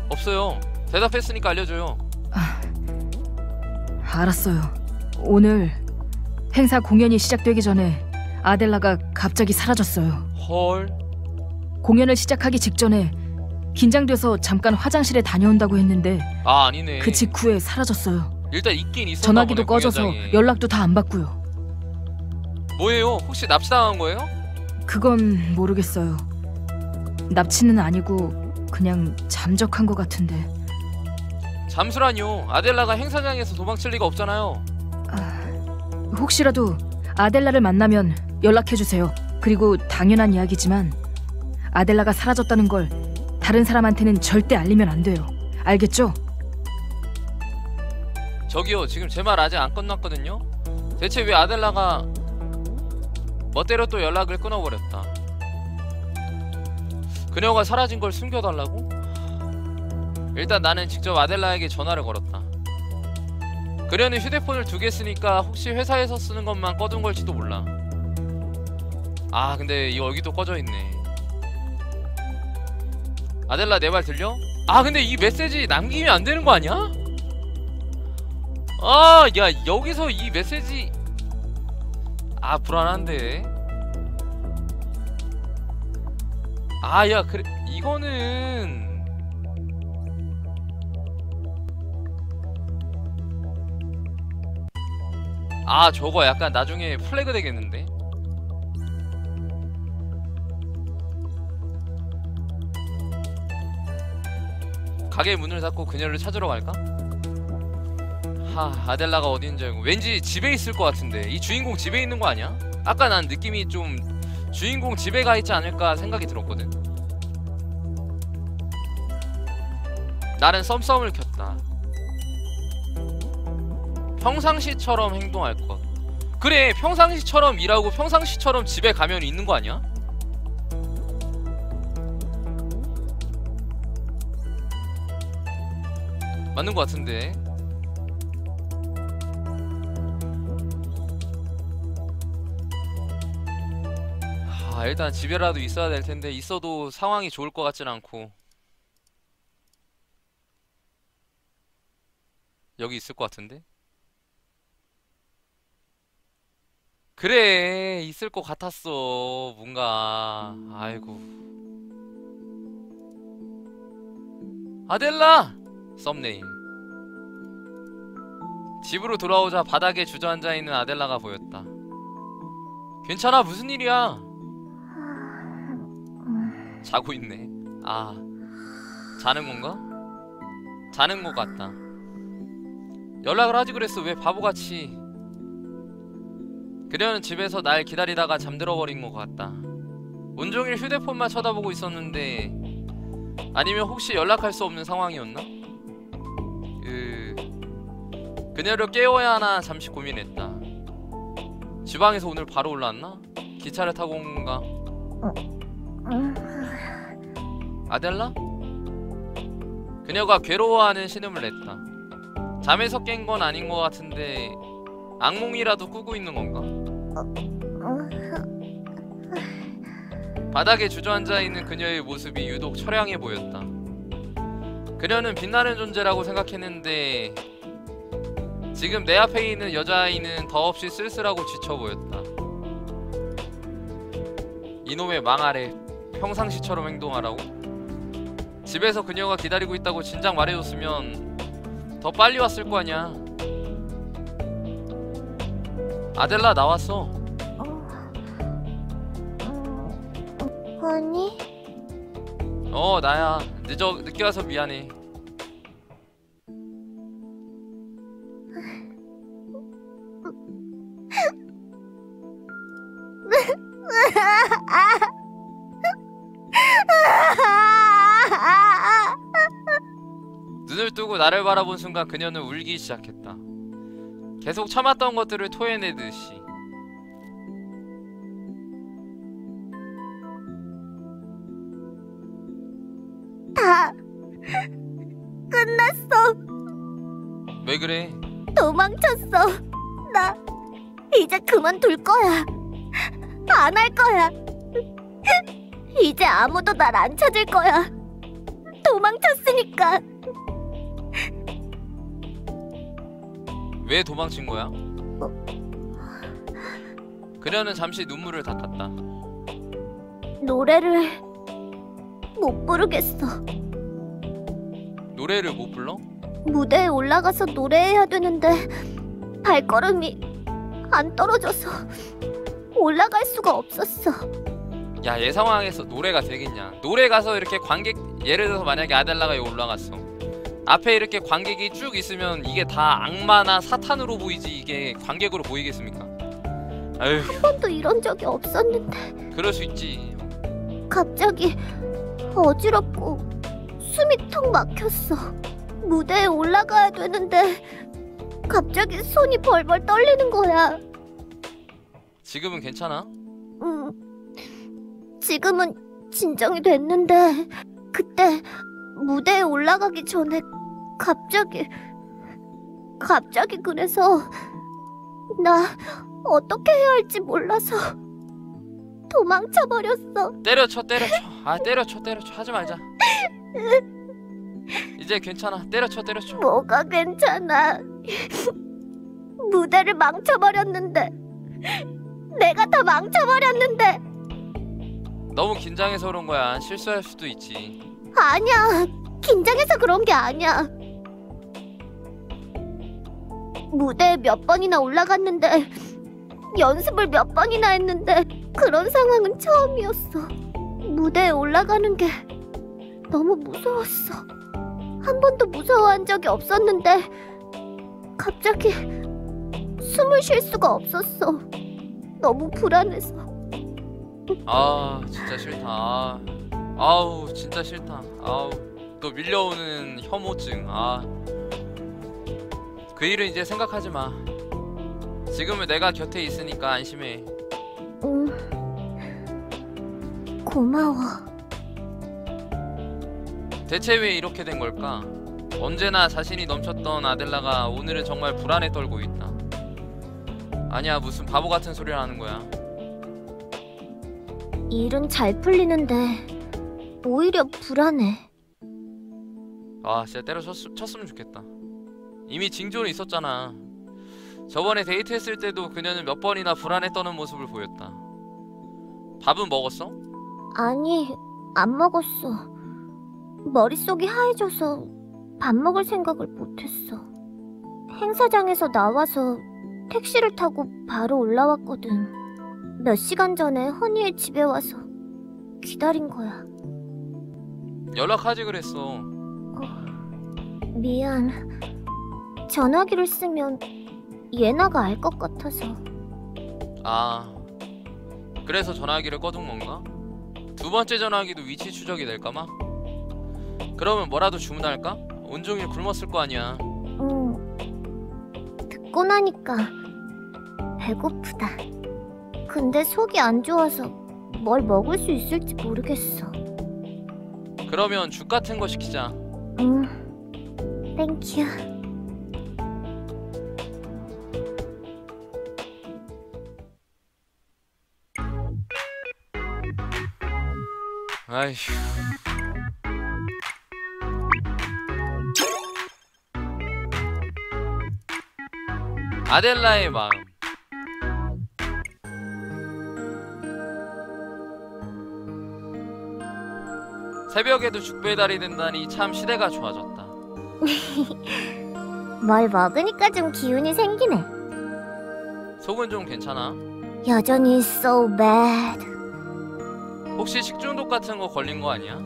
[SPEAKER 1] 없어요. 대답했으니까 알려줘요.
[SPEAKER 3] 알았어요. 오늘 행사 공연이 시작되기 전에 아델라가 갑자기 사라졌어요.
[SPEAKER 1] 헐.
[SPEAKER 3] 공연을 시작하기 직전에 긴장돼서 잠깐 화장실에 다녀온다고 했는데
[SPEAKER 1] 아 아니네.
[SPEAKER 3] 그 직후에 사라졌어요.
[SPEAKER 1] 일단 있긴 있었나
[SPEAKER 3] 전화기도
[SPEAKER 1] 보네,
[SPEAKER 3] 꺼져서
[SPEAKER 1] 공연장에.
[SPEAKER 3] 연락도 다 안 받고요.
[SPEAKER 1] 뭐예요? 혹시 납치당한 거예요?
[SPEAKER 3] 그건 모르겠어요. 납치는 아니고 그냥 잠적한 것 같은데.
[SPEAKER 1] 잠수라뇨. 아델라가 행사장에서 도망칠 리가 없잖아요.
[SPEAKER 3] 아, 혹시라도 아델라를 만나면 연락해 주세요. 그리고 당연한 이야기지만 아델라가 사라졌다는 걸 다른 사람한테는 절대 알리면 안 돼요. 알겠죠?
[SPEAKER 1] 저기요. 지금 제 말 아직 안 끝났거든요. 대체 왜 아델라가 멋대로 또 연락을 끊어버렸다. 그녀가 사라진 걸 숨겨달라고? 일단 나는 직접 아델라에게 전화를 걸었다. 그녀는 휴대폰을 두 개 쓰니까 혹시 회사에서 쓰는 것만 꺼둔 걸지도 몰라. 아 근데 이 여기도 꺼져 있네. 아델라 내 말 들려? 아 근데 이 메시지 남기면 안 되는 거 아니야? 아 야 여기서 이 메시지. 아 불안한데. 아 야 그래 이거는. 아 저거 약간 나중에 플래그 되겠는데? 가게 문을 닫고 그녀를 찾으러 갈까? 하 아델라가 어디 있는지 알고. 왠지 집에 있을 것 같은데. 이 주인공 집에 있는 거 아니야? 아까 난 느낌이 좀 주인공 집에 가 있지 않을까 생각이 들었거든. 나는 썸썸을 켰다. 평상시처럼 행동할 것. 그래 평상시처럼 일하고 평상시처럼 집에 가면 있는 거 아니야? 맞는 것 같은데 아 일단 집에라도 있어야 될 텐데 있어도 상황이 좋을 것 같진 않고. 여기 있을 것 같은데? 그래 있을 것 같았어 뭔가. 아이고. 아델라! 썸네일. 집으로 돌아오자 바닥에 주저앉아 있는 아델라가 보였다. 괜찮아 무슨 일이야 자고 있네. 아, 자는 건가? 자는 것 같다. 연락을 하지 그랬어. 왜 바보같이. 그녀는 집에서 날 기다리다가 잠들어 버린 것 같다. 온종일 휴대폰만 쳐다보고 있었는데, 아니면 혹시 연락할 수 없는 상황이었나? 그, 그녀를 깨워야 하나 잠시 고민했다. 지방에서 오늘 바로 올라왔나? 기차를 타고 온 건가? 아델라? 그녀가 괴로워하는 신음을 냈다. 잠에서 깬 건 아닌 것 같은데 악몽이라도 꾸고 있는 건가? 바닥에 주저앉아 있는 그녀의 모습이 유독 처량해 보였다. 그녀는 빛나는 존재라고 생각했는데 지금 내 앞에 있는 여자아이는 더없이 쓸쓸하고 지쳐 보였다. 이놈의 망아래 평상시처럼 행동하라고? 집에서 그녀가 기다리고 있다고 진작 말해줬으면 더 빨리 왔을 거 아니야. 아델라 나왔어.
[SPEAKER 4] 아니,
[SPEAKER 1] 어 나야. 늦어 늦게 와서 미안해. 나를 바라본 순간 그녀는 울기 시작했다. 계속 참았던 것들을 토해내듯이.
[SPEAKER 4] 다 끝났어.
[SPEAKER 1] 왜 그래?
[SPEAKER 4] 도망쳤어. 나 이제 그만둘 거야. 안 할 거야. 이제 아무도 날 안 찾을 거야. 도망쳤으니까.
[SPEAKER 1] 왜 도망친 거야? 그녀는 잠시 눈물을 닦았다.
[SPEAKER 4] 노래를 못 부르겠어.
[SPEAKER 1] 노래를 못 불러?
[SPEAKER 4] 무대에 올라가서 노래해야 되는데 발걸음이 안 떨어져서 올라갈 수가 없었어.
[SPEAKER 1] 야, 얘 상황에서 노래가 되겠냐? 노래 가서 이렇게 관객 예를 들어서 만약에 아델라가 여기 올라갔어. 앞에 이렇게 관객이 쭉 있으면 이게 다 악마나 사탄으로 보이지 이게 관객으로 보이겠습니까? 아유,
[SPEAKER 4] 한 번도 이런 적이 없었는데
[SPEAKER 1] 그럴 수 있지.
[SPEAKER 4] 갑자기 어지럽고 숨이 턱 막혔어. 무대에 올라가야 되는데 갑자기 손이 벌벌 떨리는 거야.
[SPEAKER 1] 지금은 괜찮아?
[SPEAKER 4] 음, 지금은 진정이 됐는데 그때 무대에 올라가기 전에 갑자기 갑자기 그래서 나 어떻게 해야 할지 몰라서 도망쳐 버렸어.
[SPEAKER 1] 때려쳐, 때려쳐. 아, 때려쳐, 때려쳐. 하지 말자. 이제 괜찮아. 때려쳐, 때려쳐.
[SPEAKER 4] 뭐가 괜찮아? 무대를 망쳐 버렸는데 내가 다 망쳐 버렸는데.
[SPEAKER 1] 너무 긴장해서 그런 거야. 실수할 수도 있지.
[SPEAKER 4] 아니야. 긴장해서 그런 게 아니야. 무대에 몇 번이나 올라갔는데 연습을 몇 번이나 했는데 그런 상황은 처음이었어. 무대에 올라가는 게 너무 무서웠어. 한 번도 무서워한 적이 없었는데 갑자기 숨을 쉴 수가 없었어. 너무 불안해서.
[SPEAKER 1] 아 진짜 싫다. 아. 아우 진짜 싫다. 아우 또 밀려오는 혐오증. 아. 그 일은 이제 생각하지 마. 지금은 내가 곁에 있으니까 안심해.
[SPEAKER 4] 응. 고마워.
[SPEAKER 1] 대체 왜 이렇게 된 걸까? 언제나 자신이 넘쳤던 아델라가 오늘은 정말 불안에 떨고 있다. 아니야 무슨 바보 같은 소리를 하는 거야.
[SPEAKER 4] 일은 잘 풀리는데 오히려 불안해.
[SPEAKER 1] 아 진짜 때려 쳤으면 좋겠다. 이미 징조는 있었잖아. 저번에 데이트했을 때도 그녀는 몇 번이나 불안에 떠는 모습을 보였다. 밥은 먹었어?
[SPEAKER 4] 아니, 안 먹었어. 머릿속이 하얘져서 밥 먹을 생각을 못했어. 행사장에서 나와서 택시를 타고 바로 올라왔거든. 몇 시간 전에 허니의 집에 와서 기다린 거야.
[SPEAKER 1] 연락하지 그랬어.
[SPEAKER 4] 미안. 전화기를 쓰면 예나가 알 것 같아서.
[SPEAKER 1] 아 그래서 전화기를 꺼둔 건가? 두 번째 전화기도 위치 추적이 될까봐? 그러면 뭐라도 주문할까? 온종일 굶었을 거 아니야.
[SPEAKER 4] 응. 듣고 나니까 배고프다. 근데 속이 안 좋아서 뭘 먹을 수 있을지 모르겠어.
[SPEAKER 1] 그러면 죽 같은 거 시키자.
[SPEAKER 4] 응. 땡큐.
[SPEAKER 1] 아이휴. 아델라의 마음. 새벽에도 죽 배달이 된다니 참 시대가 좋아졌다.
[SPEAKER 4] 뭘 먹으니까 좀 기운이 생기네.
[SPEAKER 1] 속은 좀 괜찮아?
[SPEAKER 4] 여전히 so bad.
[SPEAKER 1] 혹시 식중독 같은 거 걸린 거 아니야?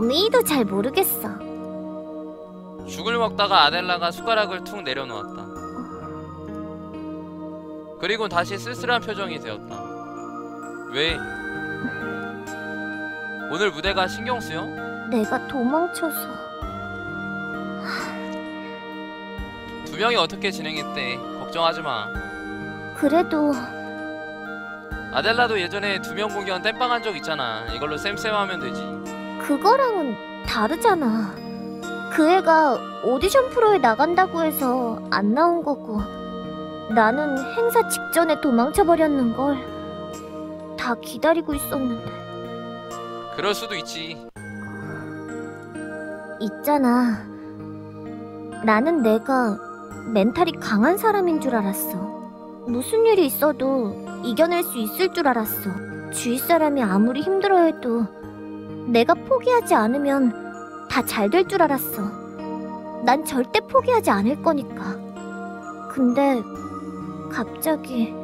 [SPEAKER 4] 미도 잘 모르겠어.
[SPEAKER 1] 죽을 먹다가 아델라가 숟가락을 툭 내려놓았다. 그리고 다시 쓸쓸한 표정이 되었다. 왜? 오늘 무대가 신경 쓰여?
[SPEAKER 4] 내가 도망쳐서.
[SPEAKER 1] 두 명이 어떻게 진행했대? 걱정하지 마.
[SPEAKER 4] 그래도
[SPEAKER 1] 아델라도 예전에 두 명 공연 땜빵 한 적 있잖아. 이걸로 쌤쌤하면 되지.
[SPEAKER 4] 그거랑은 다르잖아. 그 애가 오디션 프로에 나간다고 해서 안 나온 거고 나는 행사 직전에 도망쳐 버렸는 걸 다 기다리고 있었는데
[SPEAKER 1] 그럴 수도 있지.
[SPEAKER 4] 있잖아. 나는 내가 멘탈이 강한 사람인 줄 알았어. 무슨 일이 있어도 이겨낼 수 있을 줄 알았어. 주위 사람이 아무리 힘들어 해도 내가 포기하지 않으면 다 잘 될 줄 알았어. 난 절대 포기하지 않을 거니까. 근데 갑자기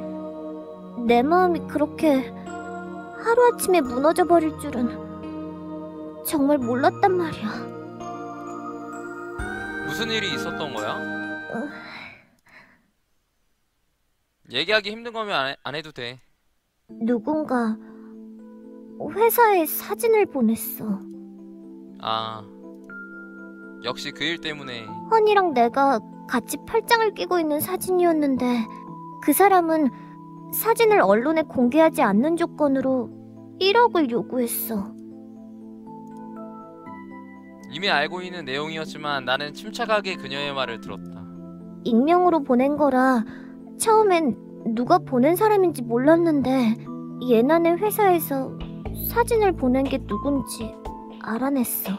[SPEAKER 4] 내 마음이 그렇게 하루아침에 무너져 버릴 줄은 정말 몰랐단 말이야.
[SPEAKER 1] 무슨 일이 있었던 거야?
[SPEAKER 4] 어.
[SPEAKER 1] 얘기하기 힘든 거면 안, 해, 안 해도 돼.
[SPEAKER 4] 누군가 회사에 사진을 보냈어.
[SPEAKER 1] 아, 역시 그 일 때문에
[SPEAKER 4] 허니랑 내가 같이 팔짱을 끼고 있는 사진이었는데 그 사람은 사진을 언론에 공개하지 않는 조건으로 1억을 요구했어.
[SPEAKER 1] 이미 알고 있는 내용이었지만 나는 침착하게 그녀의 말을 들었다.
[SPEAKER 4] 익명으로 보낸 거라 처음엔 누가 보낸 사람인지 몰랐는데 예나네 회사에서 사진을 보낸 게 누군지 알아냈어.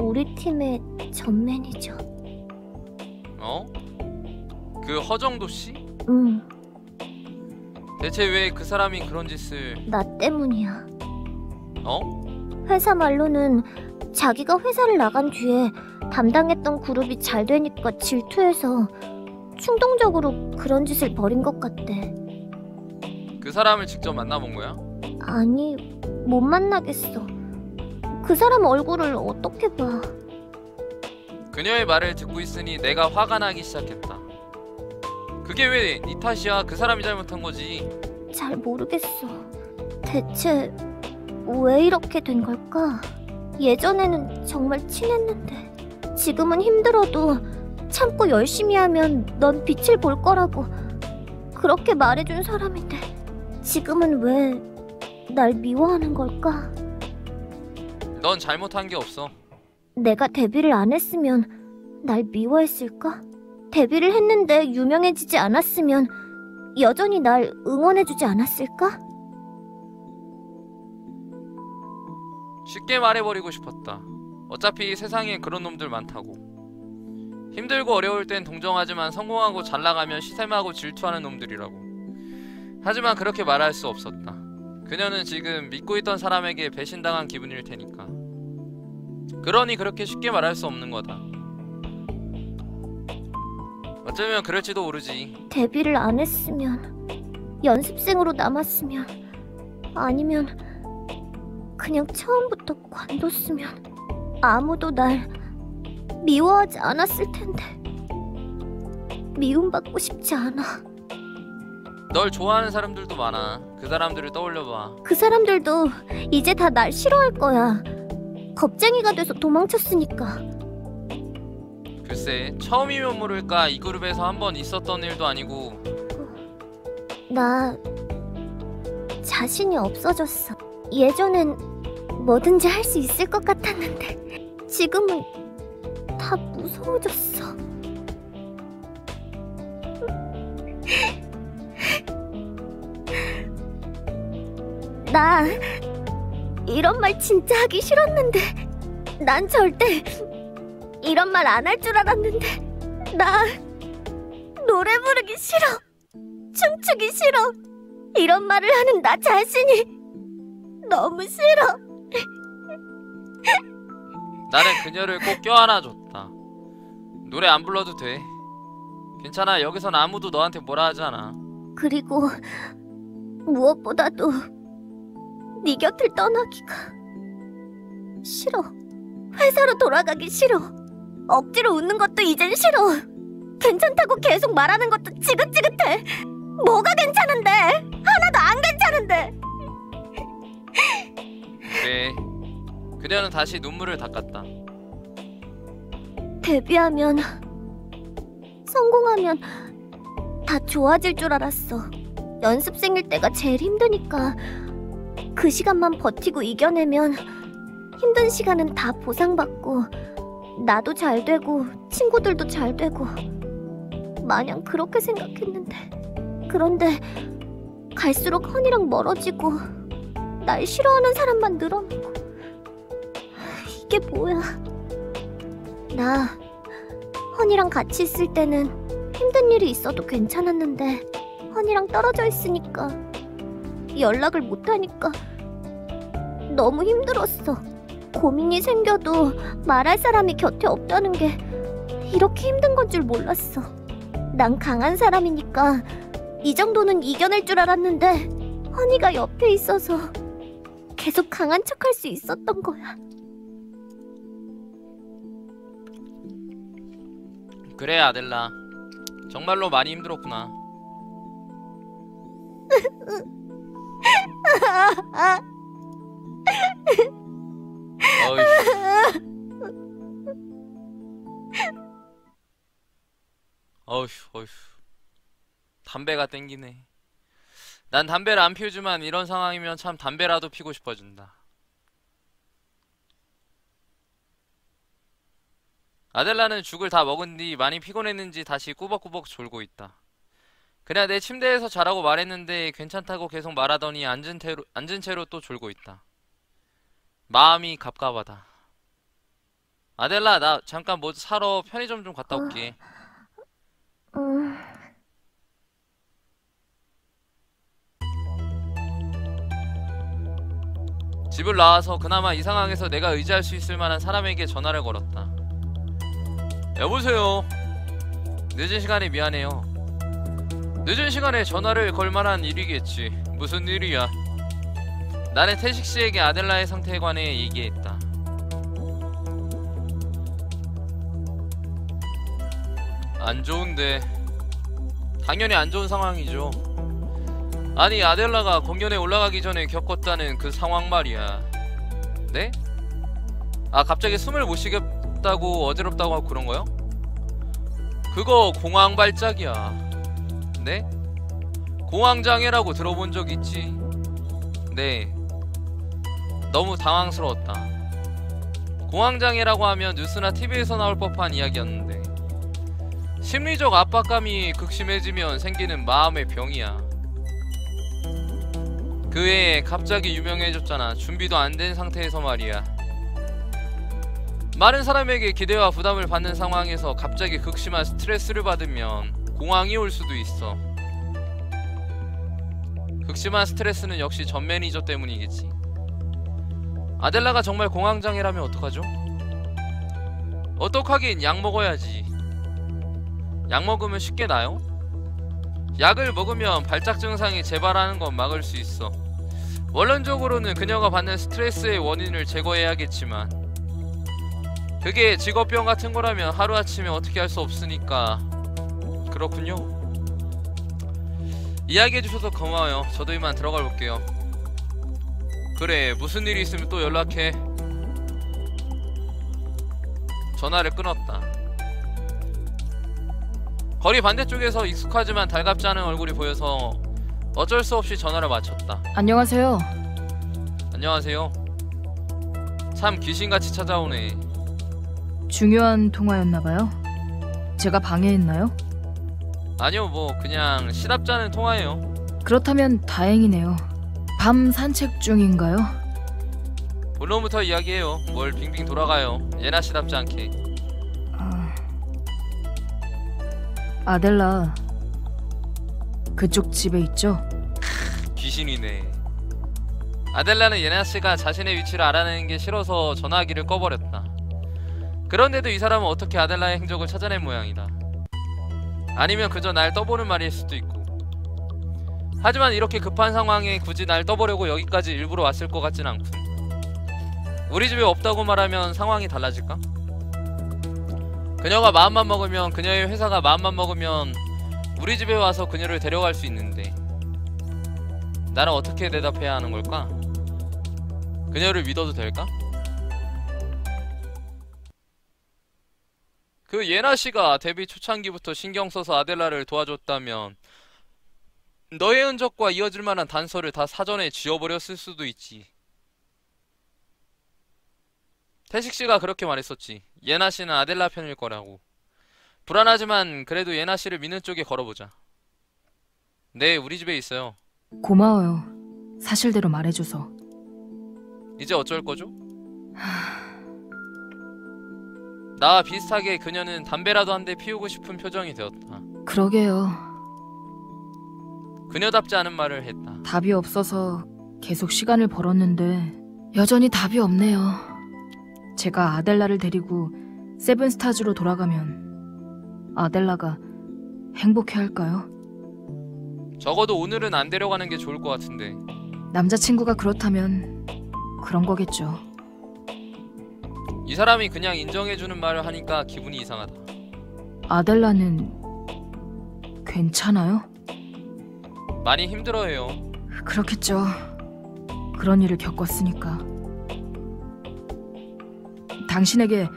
[SPEAKER 4] 우리 팀의 전 매니저.
[SPEAKER 1] 어? 그 허정도 씨?
[SPEAKER 4] 응.
[SPEAKER 1] 대체 왜 그 사람이 그런 짓을
[SPEAKER 4] 나 때문이야.
[SPEAKER 1] 어?
[SPEAKER 4] 회사 말로는 자기가 회사를 나간 뒤에 담당했던 그룹이 잘 되니까 질투해서 충동적으로 그런 짓을 벌인 것 같대.
[SPEAKER 1] 그 사람을 직접 만나본 거야?
[SPEAKER 4] 아니, 못 만나겠어. 그 사람 얼굴을 어떻게 봐.
[SPEAKER 1] 그녀의 말을 듣고 있으니 내가 화가 나기 시작했다. 그게 왜 네 탓이야? 그 사람이 잘못한 거지.
[SPEAKER 4] 잘 모르겠어. 대체 왜 이렇게 된 걸까? 예전에는 정말 친했는데 지금은 힘들어도 참고 열심히 하면 넌 빛을 볼 거라고 그렇게 말해준 사람인데 지금은 왜 날 미워하는 걸까?
[SPEAKER 1] 넌 잘못한 게 없어.
[SPEAKER 4] 내가 데뷔를 안 했으면 날 미워했을까? 데뷔를 했는데 유명해지지 않았으면 여전히 날 응원해주지 않았을까?
[SPEAKER 1] 쉽게 말해버리고 싶었다. 어차피 세상에 그런 놈들 많다고. 힘들고 어려울 땐 동정하지만 성공하고 잘 나가면 시샘하고 질투하는 놈들이라고. 하지만 그렇게 말할 수 없었다. 그녀는 지금 믿고 있던 사람에게 배신당한 기분일 테니까. 그러니 그렇게 쉽게 말할 수 없는 거다. 어쩌면 그럴지도 모르지.
[SPEAKER 4] 데뷔를 안 했으면 연습생으로 남았으면 아니면 그냥 처음부터 관뒀으면 아무도 날 미워하지 않았을 텐데 미움받고 싶지 않아
[SPEAKER 1] 널 좋아하는 사람들도 많아. 그 사람들을 떠올려봐.
[SPEAKER 4] 그 사람들도 이제 다 날 싫어할 거야 겁쟁이가 돼서 도망쳤으니까
[SPEAKER 1] 글쎄, 처음이면 모를까 이 그룹에서 한 번 있었던 일도 아니고
[SPEAKER 4] 나 자신이 없어졌어. 예전엔 뭐든지 할 수 있을 것 같았는데 지금은 다 무서워졌어. 나 이런 말 진짜 하기 싫었는데 난 절대 이런 말 안 할 줄 알았는데 나 노래 부르기 싫어. 춤추기 싫어. 이런 말을 하는 나 자신이 너무 싫어.
[SPEAKER 1] 나는 그녀를 꼭 껴안아줬다. 노래 안 불러도 돼. 괜찮아, 여기선 아무도 너한테 뭐라 하지 않아.
[SPEAKER 4] 그리고 무엇보다도 네 곁을 떠나기가 싫어. 회사로 돌아가기 싫어. 억지로 웃는 것도 이젠 싫어. 괜찮다고 계속 말하는 것도 지긋지긋해. 뭐가 괜찮은데? 하나도 안 괜찮은데.
[SPEAKER 1] 그래. 그녀는 다시 눈물을 닦았다.
[SPEAKER 4] 데뷔하면 성공하면 다 좋아질 줄 알았어. 연습생일 때가 제일 힘드니까 그 시간만 버티고 이겨내면 힘든 시간은 다 보상받고 나도 잘 되고 친구들도 잘 되고 마냥 그렇게 생각했는데 그런데 갈수록 허니랑 멀어지고 날 싫어하는 사람만 늘어나고 이게 뭐야? 나 허니랑 같이 있을 때는 힘든 일이 있어도 괜찮았는데 허니랑 떨어져 있으니까 연락을 못 하니까 너무 힘들었어. 고민이 생겨도 말할 사람이 곁에 없다는 게 이렇게 힘든 건 줄 몰랐어. 난 강한 사람이니까 이 정도는 이겨낼 줄 알았는데 허니가 옆에 있어서 계속 강한 척할 수 있었던 거야.
[SPEAKER 1] 그래, 아델라. 정말로 많이 힘들었구나. 어휴. 어휴. 담배가 땡기네. 난 담배를 안 피우지만 이런 상황이면 참 담배라도 피고 싶어진다. 아델라는 죽을 다 먹은 뒤 많이 피곤했는지 다시 꾸벅꾸벅 졸고 있다. 그냥 내 침대에서 자라고 말했는데 괜찮다고 계속 말하더니 앉은, 채로, 앉은 채로 또 졸고 있다. 마음이 갑갑하다. 아델라, 나 잠깐 뭐 사러 편의점 좀 갔다 올게.
[SPEAKER 4] 아, 어.
[SPEAKER 1] 집을 나와서 그나마 이 상황에서 내가 의지할 수 있을 만한 사람에게 전화를 걸었다. 여보세요. 늦은 시간에 미안해요. 늦은 시간에 전화를 걸 만한 일이겠지. 무슨 일이야. 나는 태식 씨에게 아델라의 상태에 관해 얘기했다. 안 좋은데. 당연히 안 좋은 상황이죠. 아니 아델라가 공연에 올라가기 전에 겪었다는 그 상황 말이야. 네? 아 갑자기 숨을 못 쉬겠다고 어지럽다고 하고 그런 거요? 그거 공황 발작이야. 네? 공황 장애라고 들어본 적 있지? 네. 너무 당황스러웠다. 공황 장애라고 하면 뉴스나 TV에서 나올 법한 이야기였는데 심리적 압박감이 극심해지면 생기는 마음의 병이야. 그 해에 갑자기 유명해졌잖아. 준비도 안 된 상태에서 말이야. 많은 사람에게 기대와 부담을 받는 상황에서 갑자기 극심한 스트레스를 받으면 공황이 올 수도 있어. 극심한 스트레스는 역시 전 매니저 때문이겠지. 아델라가 정말 공황장애라면 어떡하죠? 어떡하긴 약 먹어야지. 약 먹으면 쉽게 나요? 약을 먹으면 발작 증상이 재발하는 건 막을 수 있어. 원론적으로는 그녀가 받는 스트레스의 원인을 제거해야겠지만 그게 직업병 같은 거라면 하루아침에 어떻게 할 수 없으니까 그렇군요. 이야기해주셔서 고마워요. 저도 이만 들어가 볼게요. 그래 무슨 일이 있으면 또 연락해. 전화를 끊었다. 거리 반대쪽에서 익숙하지만 달갑지 않은 얼굴이 보여서 어쩔 수 없이 전화를 마쳤다.
[SPEAKER 3] 안녕하세요.
[SPEAKER 1] 안녕하세요. 참 귀신같이 찾아오네.
[SPEAKER 3] 중요한 통화였나봐요. 제가 방해했나요?
[SPEAKER 1] 아니요, 뭐 그냥 시답잖은 통화예요.
[SPEAKER 3] 그렇다면 다행이네요. 밤 산책 중인가요?
[SPEAKER 1] 본론부터 이야기해요. 뭘 빙빙 돌아가요. 예나 시답지 않게.
[SPEAKER 3] 아... 아델라 그쪽 집에 있죠?
[SPEAKER 1] 귀신이네. 아델라는 예나 씨가 자신의 위치를 알아내는 게 싫어서 전화기를 꺼버렸다. 그런데도 이 사람은 어떻게 아델라의 행적을 찾아낸 모양이다. 아니면 그저 날 떠보는 말일 수도 있고. 하지만 이렇게 급한 상황에 굳이 날 떠보려고 여기까지 일부러 왔을 것 같진 않군. 우리 집에 없다고 말하면 상황이 달라질까? 그녀가 마음만 먹으면 그녀의 회사가 마음만 먹으면 우리 집에 와서 그녀를 데려갈 수 있는데 나는 어떻게 대답해야 하는 걸까? 그녀를 믿어도 될까? 그 예나 씨가 데뷔 초창기부터 신경 써서 아델라를 도와줬다면 너의 흔적과 이어질 만한 단서를 다 사전에 지워버렸을 수도 있지. 태식 씨가 그렇게 말했었지. 예나 씨는 아델라 편일 거라고. 불안하지만 그래도 예나 씨를 믿는 쪽에 걸어보자. 네, 우리 집에 있어요.
[SPEAKER 3] 고마워요. 사실대로 말해줘서.
[SPEAKER 1] 이제 어쩔 거죠? 나와 비슷하게 그녀는 담배라도 한 대 피우고 싶은 표정이 되었다.
[SPEAKER 3] 그러게요.
[SPEAKER 1] 그녀답지 않은 말을 했다.
[SPEAKER 3] 답이 없어서 계속 시간을 벌었는데 여전히 답이 없네요. 제가 아델라를 데리고 세븐스타즈로 돌아가면 아델라가 행복해 할까요?
[SPEAKER 1] 적어도 오늘은 안 데려가는 게 좋을 것 같은데.
[SPEAKER 3] 남자친구가 그렇다면 그런 거겠죠.
[SPEAKER 1] 이 사람이 그냥 인정해주는 말을 하니까 기분이 이상하다.
[SPEAKER 3] 아델라는 괜찮아요?
[SPEAKER 1] 많이 힘들어해요.
[SPEAKER 3] 그렇겠죠. 그런 일을 겪었으니까. 당신에게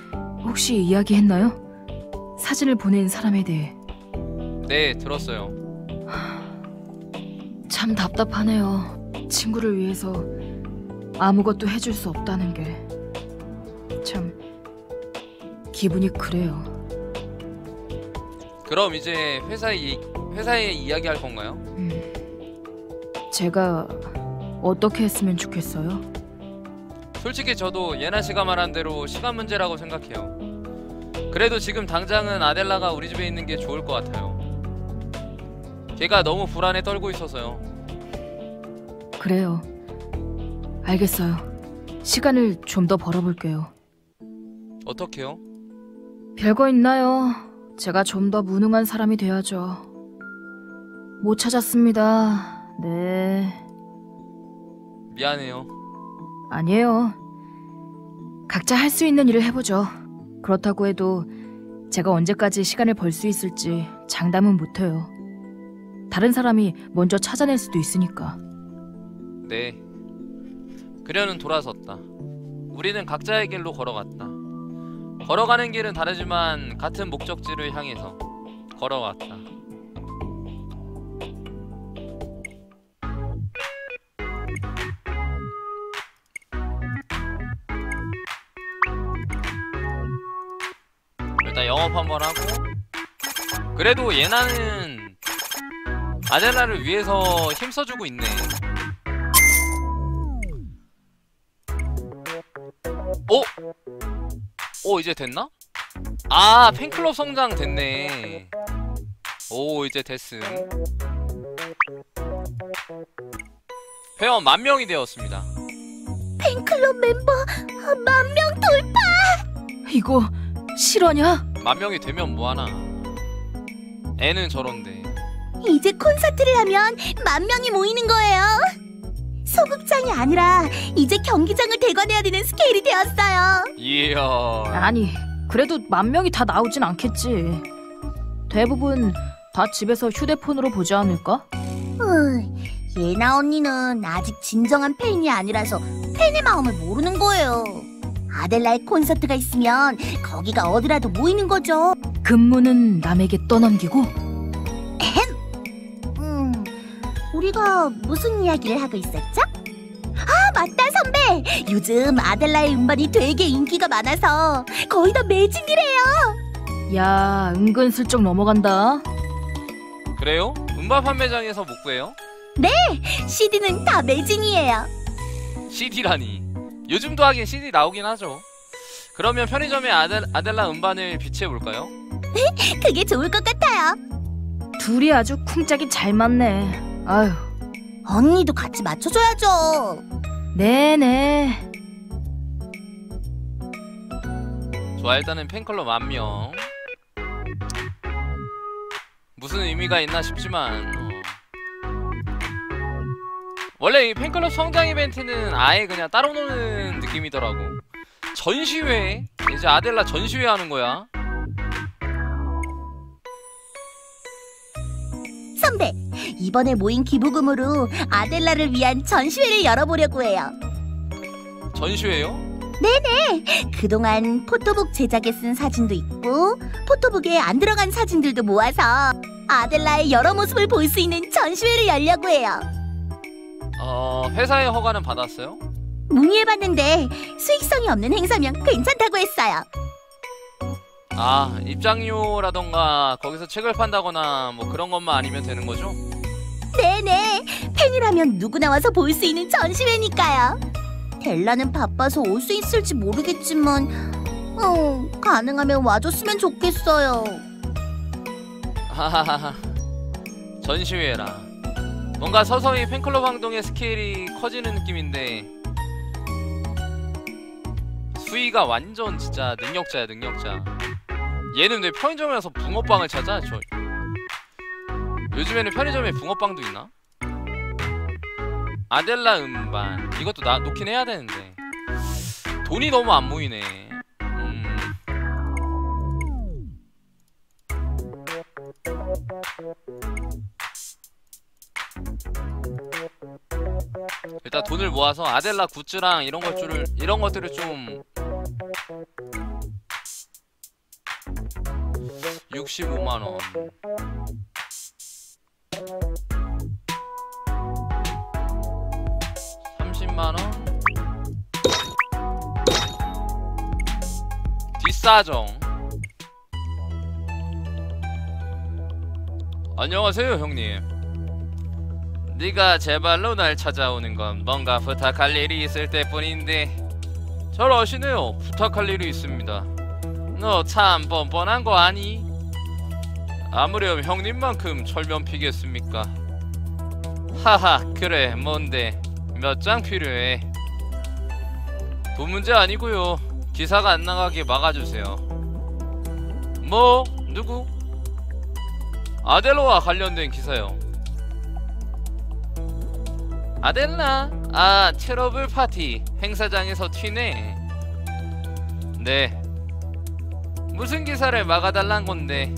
[SPEAKER 3] 혹시 이야기했나요? 사진을 보낸 사람에 대해.
[SPEAKER 1] 네, 들었어요.
[SPEAKER 3] 참 답답하네요. 친구를 위해서 아무것도 해줄 수 없다는 게. 참 기분이 그래요.
[SPEAKER 1] 그럼 이제 회사에 이- 회사에 이야기할 건가요?
[SPEAKER 3] 음, 제가 어떻게 했으면 좋겠어요?
[SPEAKER 1] 솔직히 저도 예나 씨가 말한 대로 시간 문제라고 생각해요. 그래도 지금 당장은 아델라가 우리 집에 있는 게 좋을 것 같아요. 걔가 너무 불안에 떨고 있어서요.
[SPEAKER 3] 그래요. 알겠어요. 시간을 좀 더 벌어볼게요.
[SPEAKER 1] 어떻게요?
[SPEAKER 3] 별거 있나요? 제가 좀 더 무능한 사람이 돼야죠. 못 찾았습니다. 네.
[SPEAKER 1] 미안해요.
[SPEAKER 3] 아니에요. 각자 할 수 있는 일을 해보죠. 그렇다고 해도 제가 언제까지 시간을 벌 수 있을지 장담은 못해요. 다른 사람이 먼저 찾아낼 수도 있으니까.
[SPEAKER 1] 네. 그녀는 돌아섰다. 우리는 각자의 길로 걸어갔다. 걸어가는 길은 다르지만 같은 목적지를 향해서 걸어갔다. 영업 한번 하고 그래도 예나는 아델라를 위해서 힘써주고 있네. 어? 오 이제 됐나? 아 팬클럽 성장 됐네 오 이제 됐음 회원 만 명이 되었습니다
[SPEAKER 2] 팬클럽 멤버 아, 만명 돌파.
[SPEAKER 3] 이거 실화냐?
[SPEAKER 1] 만 명이 되면 뭐하나 애는 저런데
[SPEAKER 2] 이제 콘서트를 하면 만 명이 모이는 거예요. 소극장이 아니라 이제 경기장을 대관해야 되는 스케일이 되었어요.
[SPEAKER 1] 이야
[SPEAKER 3] 아니, 그래도 만 명이 다 나오진 않겠지. 대부분 다 집에서 휴대폰으로 보지 않을까?
[SPEAKER 2] 으, 예나 언니는 아직 진정한 팬이 아니라서 팬의 마음을 모르는 거예요. 아델라의 콘서트가 있으면 거기가 어디라도 모이는 거죠.
[SPEAKER 3] 근무는 남에게 떠넘기고
[SPEAKER 2] 음, 우리가 무슨 이야기를 하고 있었죠? 아, 맞다, 선배! 요즘 아델라의 음반이 되게 인기가 많아서 거의 다 매진이래요.
[SPEAKER 3] 야, 은근슬쩍 넘어간다.
[SPEAKER 1] 그래요? 음반 판매장에서 못 구해요?
[SPEAKER 2] CD는 다 매진이에요.
[SPEAKER 1] CD라니 요즘도 하긴 CD 나오긴 하죠 그러면 편의점에 아델, 아델라 음반을 비치해볼까요?
[SPEAKER 2] 그게 좋을 것 같아요.
[SPEAKER 3] 둘이 아주 쿵짝이 잘 맞네. 아휴,
[SPEAKER 2] 언니도 같이 맞춰줘야죠.
[SPEAKER 3] 네네.
[SPEAKER 1] 좋아 일단은 팬클럽 만명 무슨 의미가 있나 싶지만 어. 원래 이 팬클럽 성장 이벤트는 아예 그냥 따로 노는 느낌이더라고 전시회 이제 아델라 전시회 하는 거야
[SPEAKER 2] 선배, 이번에 모인 기부금으로 아델라를 위한 전시회를 열어보려고 해요.
[SPEAKER 1] 전시회요?
[SPEAKER 2] 그동안 포토북 제작에 쓴 사진도 있고 포토북에 안 들어간 사진들도 모아서 아델라의 여러 모습을 볼 수 있는 전시회를 열려고 해요.
[SPEAKER 1] 어 회사의 허가는 받았어요?
[SPEAKER 2] 문의해봤는데 수익성이 없는 행사면 괜찮다고 했어요.
[SPEAKER 1] 아 입장료라던가 거기서 책을 판다거나 뭐 그런 것만 아니면 되는 거죠?
[SPEAKER 2] 네네, 팬이라면 누구나 와서 볼 수 있는 전시회니까요. 델라는 바빠서 올 수 있을지 모르겠지만, 어, 가능하면 와줬으면 좋겠어요.
[SPEAKER 1] 하하하하 전시회라 뭔가 서서히 팬클럽 활동의 스케일이 커지는 느낌인데 수위가 완전 진짜 능력자야 능력자 얘는 왜 편의점에서 붕어빵을 찾아? 저 요즘에는 편의점에 붕어빵도 있나? 아델라 음반 이것도 나 놓긴 해야 되는데 돈이 너무 안 모이네 음. 일단 돈을 모아서 아델라 굿즈랑 이런 것들을 이런 것들을 좀 65만 원. 삼십만 원. 뒷사정. 안녕하세요, 형님. 네가 제발로 날 찾아오는 건 뭔가 부탁할 일이 있을 때뿐인데 잘 아시네요. 부탁할 일이 있습니다. 너 참 뻔뻔한 거 아니? 아무렴 형님만큼 철면 피겠습니까? 하하 그래 뭔데 몇 장 필요해? 돈 문제 아니고요 기사가 안 나가게 막아주세요 뭐 누구? 아델로와 관련된 기사요 아델라 아 트러블 파티. 행사장에서 튀네. 네. 무슨 기사를 막아달란 건데?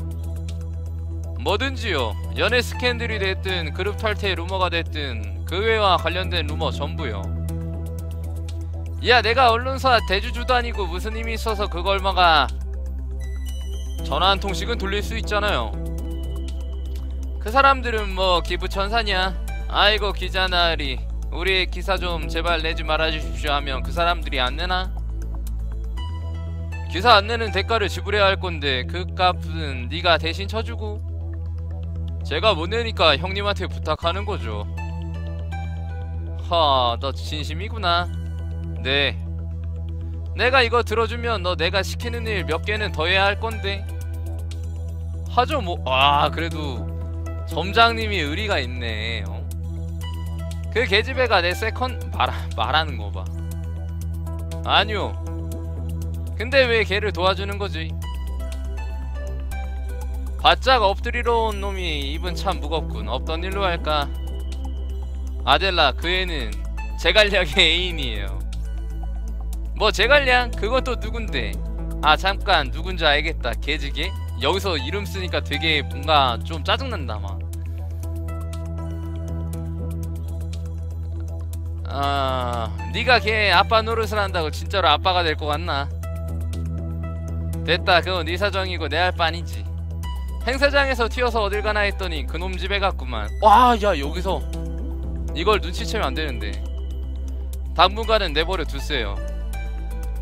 [SPEAKER 1] 뭐든지요. 연애 스캔들이 됐든 그룹 탈퇴 루머가 됐든 그 외와 관련된 루머 전부요. 야 내가 언론사 대주주도 아니고 무슨 힘이 있어서 그거 얼마가 전화 한 통씩은 돌릴 수 있잖아요. 그 사람들은 뭐 기부 천사냐 아이고 기자나리. 우리 기사 좀 제발 내지 말아주십시오 하면 그 사람들이 안 내나? 기사 안 내는 대가를 지불해야 할 건데 그 값은 네가 대신 쳐주고. 제가 못 내니까 형님한테 부탁하는 거죠. 하 너 진심이구나. 네. 내가 이거 들어주면 너 내가 시키는 일 몇 개는 더 해야 할 건데. 하죠 뭐아 그래도 점장님이 의리가 있네. 어? 그 계집애가 내 second 말 말하는 거 봐. 아니요. 근데 왜 걔를 도와주는 거지? 바짝 엎드리러 온 놈이 입은 참 무겁군. 없던 일로 할까? 아델라 그 애는 제갈량의 애인이에요. 뭐 제갈량? 또 누군데? 아 잠깐 누군지 알겠다. 개지게? 여기서 이름 쓰니까 되게 뭔가 좀 짜증난다 막. 아, 네가 걔 아빠 노릇을 한다고 진짜로 아빠가 될 것 같나? 됐다, 그건 네 사정이고 내 할 바 아니지. 행사장에서 튀어서 어딜 가나 했더니 그놈 집에 갔구만. 와, 야 여기서 이걸 눈치채면 안 되는데. 당분간은 내버려 두세요.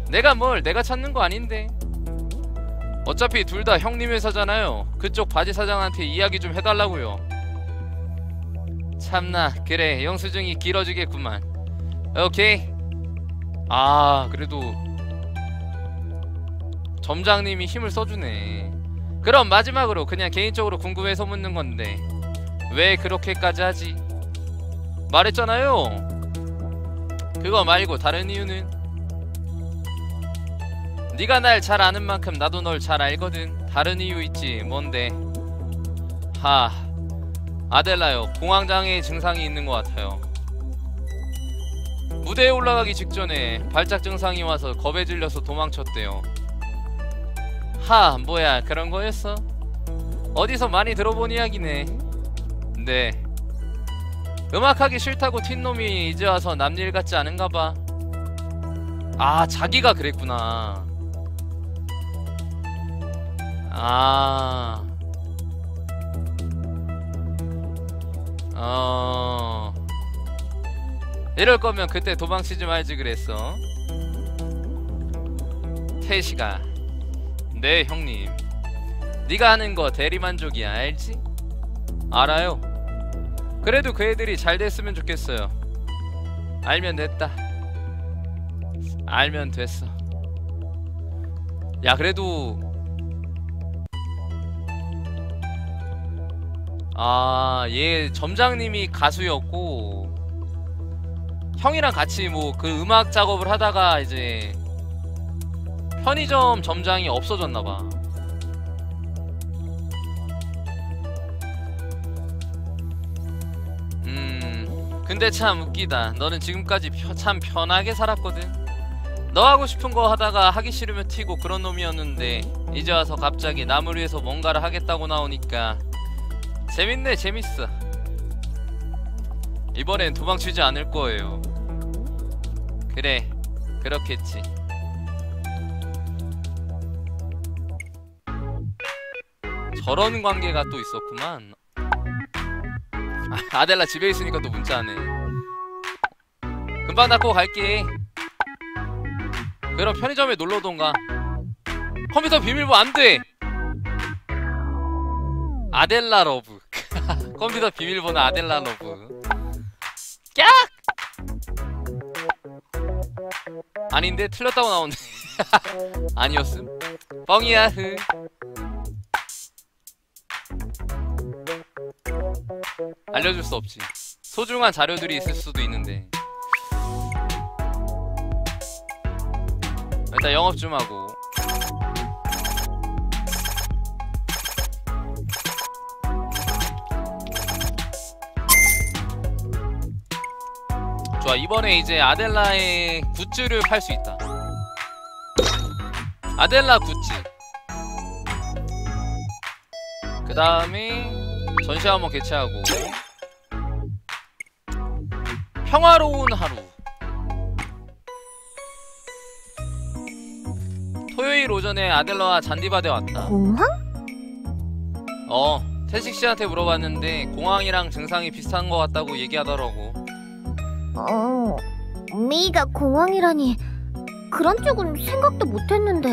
[SPEAKER 1] 내가 뭘 내가 찾는 거 아닌데. 어차피 둘 다 형님 회사잖아요. 그쪽 바지 사장한테 이야기 좀 해달라고요. 참나 그래 영수증이 길어지겠구만. 오케이. 아, 그래도 점장님이 힘을 써주네. 그럼 마지막으로 그냥 개인적으로 궁금해서 묻는 건데 왜 그렇게까지 하지? 말했잖아요. 그거 말고 다른 이유는 네가 날 잘 아는 만큼 나도 널 잘 알거든. 다른 이유 있지. 뭔데? 하. 아델라요. 공황장애 증상이 있는 것 같아요. 무대에 올라가기 직전에 발작 증상이 와서 겁에 질려서 도망쳤대요. 하, 뭐야, 그런 거였어? 어디서 많이 들어본 이야기네. 네. 음악하기 싫다고 튄 놈이 이제 와서 남일 같지 않은가 봐. 아, 자기가 그랬구나. 아. 어. 이럴 거면 그때 도망치지 말지 그랬어. 태시가 네 형님. 네가 하는 거 대리만족이야 알지? 알아요. 그래도 그 애들이 잘 됐으면 좋겠어요. 알면 됐다. 알면 됐어. 야 그래도 아 얘 점장님이 가수였고 형이랑 같이 뭐 그 음악 작업을 하다가 이제 편의점 점장이 없어졌나봐. 음, 근데 참 웃기다. 너는 지금까지 펴- 참 편하게 살았거든. 너 하고 싶은 거 하다가 하기 싫으면 튀고 그런 놈이었는데 이제 와서 갑자기 남을 위해서 뭔가를 하겠다고 나오니까 재밌네 재밌어. 이번엔 도망치지 않을 거예요. 그래, 그렇겠지. 저런 관계가 또 있었구만. 아, 아델라 집에 있으니까 또 문자하네. 금방 닫고 갈게. 그럼 편의점에 놀러 오던가. 컴퓨터 비밀번호 안 돼! 아델라 love. 컴퓨터 비밀번호 아델라 love. 깍! 아닌데 틀렸다고 나오네. 아니었음. 뻥이야. 흐. 알려줄 수 없지. 소중한 자료들이 있을 수도 있는데. 일단 영업 좀 하고 좋아. 이번에 이제 아델라의 굿즈를 팔 수 있다. 아델라 굿즈. 그 다음에 전시 한번 개최하고. 평화로운 하루. 토요일 오전에 아델러와 잔디바데 왔다.
[SPEAKER 4] 공항?
[SPEAKER 1] 어 태식 씨한테 물어봤는데 공황이랑 증상이 비슷한 것 같다고 얘기하더라고
[SPEAKER 4] 어, 미가 공항이라니. 그런 쪽은 생각도 못했는데.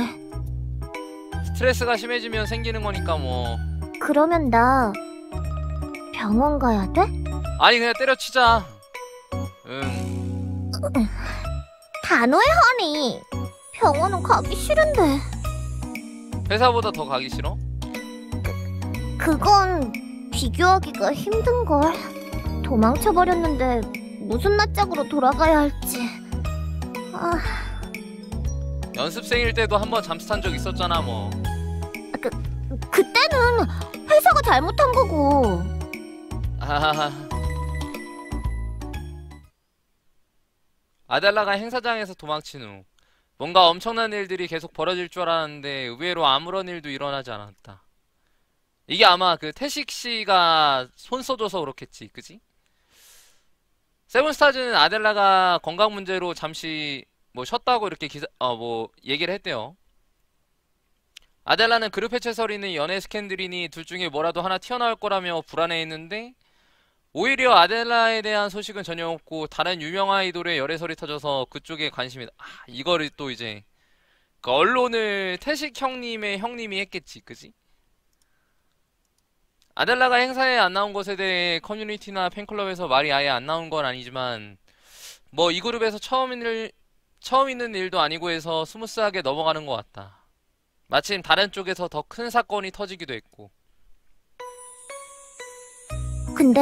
[SPEAKER 1] 스트레스가 심해지면 생기는 거니까 뭐.
[SPEAKER 4] 그러면 나 병원 가야 돼?
[SPEAKER 1] 아니 그냥 때려치자. 응.
[SPEAKER 4] 단호해 허니. 병원은 가기 싫은데.
[SPEAKER 1] 회사보다 더 가기 싫어?
[SPEAKER 4] 그건 비교하기가 힘든걸. 도망쳐버렸는데 무슨 낯짝으로 돌아가야 할지 아,
[SPEAKER 1] 연습생일 때도 한 번 잠수 탄 적 있었잖아 뭐
[SPEAKER 4] 그때는 회사가 잘못한 거고.
[SPEAKER 1] 아델라가 행사장에서 도망친 후 뭔가 엄청난 일들이 계속 벌어질 줄 알았는데 의외로 아무런 일도 일어나지 않았다. 이게 아마 그 태식 씨가 손 써줘서 그렇겠지, 그지? 세븐스타즈는 아델라가 건강 문제로 잠시 뭐 쉬었다고 이렇게 기사 어 뭐 얘기를 했대요. 아델라는 그룹 해체 설이니 연애 스캔들이니 둘 중에 뭐라도 하나 튀어나올 거라며 불안해했는데 오히려 아델라에 대한 소식은 전혀 없고 다른 유명 아이돌의 열애설이 터져서 그쪽에 관심이 아 이거를 또 이제 그 언론을 태식 형님의 형님이 했겠지 그지? 아델라가 행사에 안 나온 것에 대해 커뮤니티나 팬클럽에서 말이 아예 안 나온 건 아니지만 뭐 이 그룹에서 처음 일 처음 있는 일도 아니고 해서 smooth하게 넘어가는 것 같다. 마침 다른 쪽에서 더 큰 사건이 터지기도 했고
[SPEAKER 4] 근데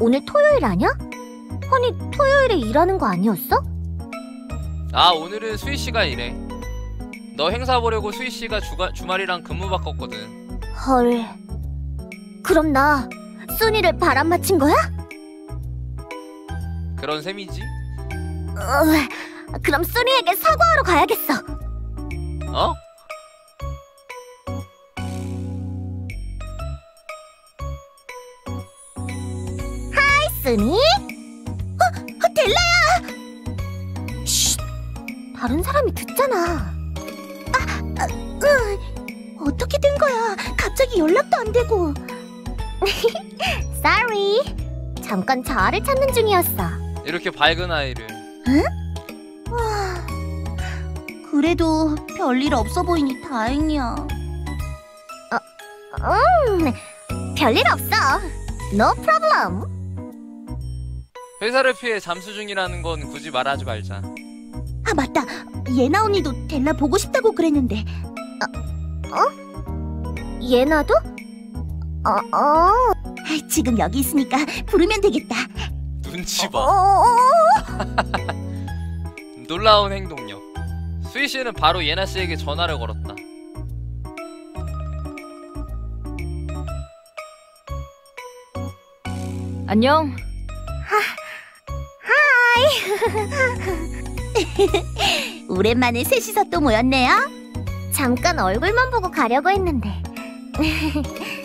[SPEAKER 4] 오늘 토요일 아니야? honey 토요일에 일하는 거 아니었어?
[SPEAKER 1] 아 오늘은 수희 씨가 이래. 너 행사 보려고 수희 씨가 주가, 주말이랑 근무 바꿨거든.
[SPEAKER 4] 헐 그럼 나 순이를 바람 맞힌 거야?
[SPEAKER 1] 그런 셈이지?
[SPEAKER 4] 어, 그럼 순이에게 사과하러 가야겠어
[SPEAKER 1] 어?
[SPEAKER 4] 쓰니? 어, 어, 델라야! 쉿! 다른 사람이 듣잖아. 아, 아, 으, 어떻게 된 거야? 갑자기 연락도 안 되고. Sorry. 잠깐 자아를 찾는 중이었어.
[SPEAKER 1] 이렇게 밝은 아이를.
[SPEAKER 4] 와, 그래도 별일 없어 보이니 다행이야. 어, 음, 별일 없어. No problem.
[SPEAKER 1] 회사를 피해 잠수 중이라는 건 굳이 말하지 말자.
[SPEAKER 4] 아 맞다 예나 언니도 델라 보고 싶다고 그랬는데 어? 어? 예나도? 어, 어. 지금 여기 있으니까 부르면 되겠다
[SPEAKER 1] 눈치
[SPEAKER 4] 어,
[SPEAKER 1] 봐.
[SPEAKER 4] 어,
[SPEAKER 1] 놀라운 행동력. 수희 씨는 바로 예나 씨에게 전화를 걸었다.
[SPEAKER 3] 안녕.
[SPEAKER 4] 오랜만에 셋이서 또 모였네요 잠깐 얼굴만 보고 가려고 했는데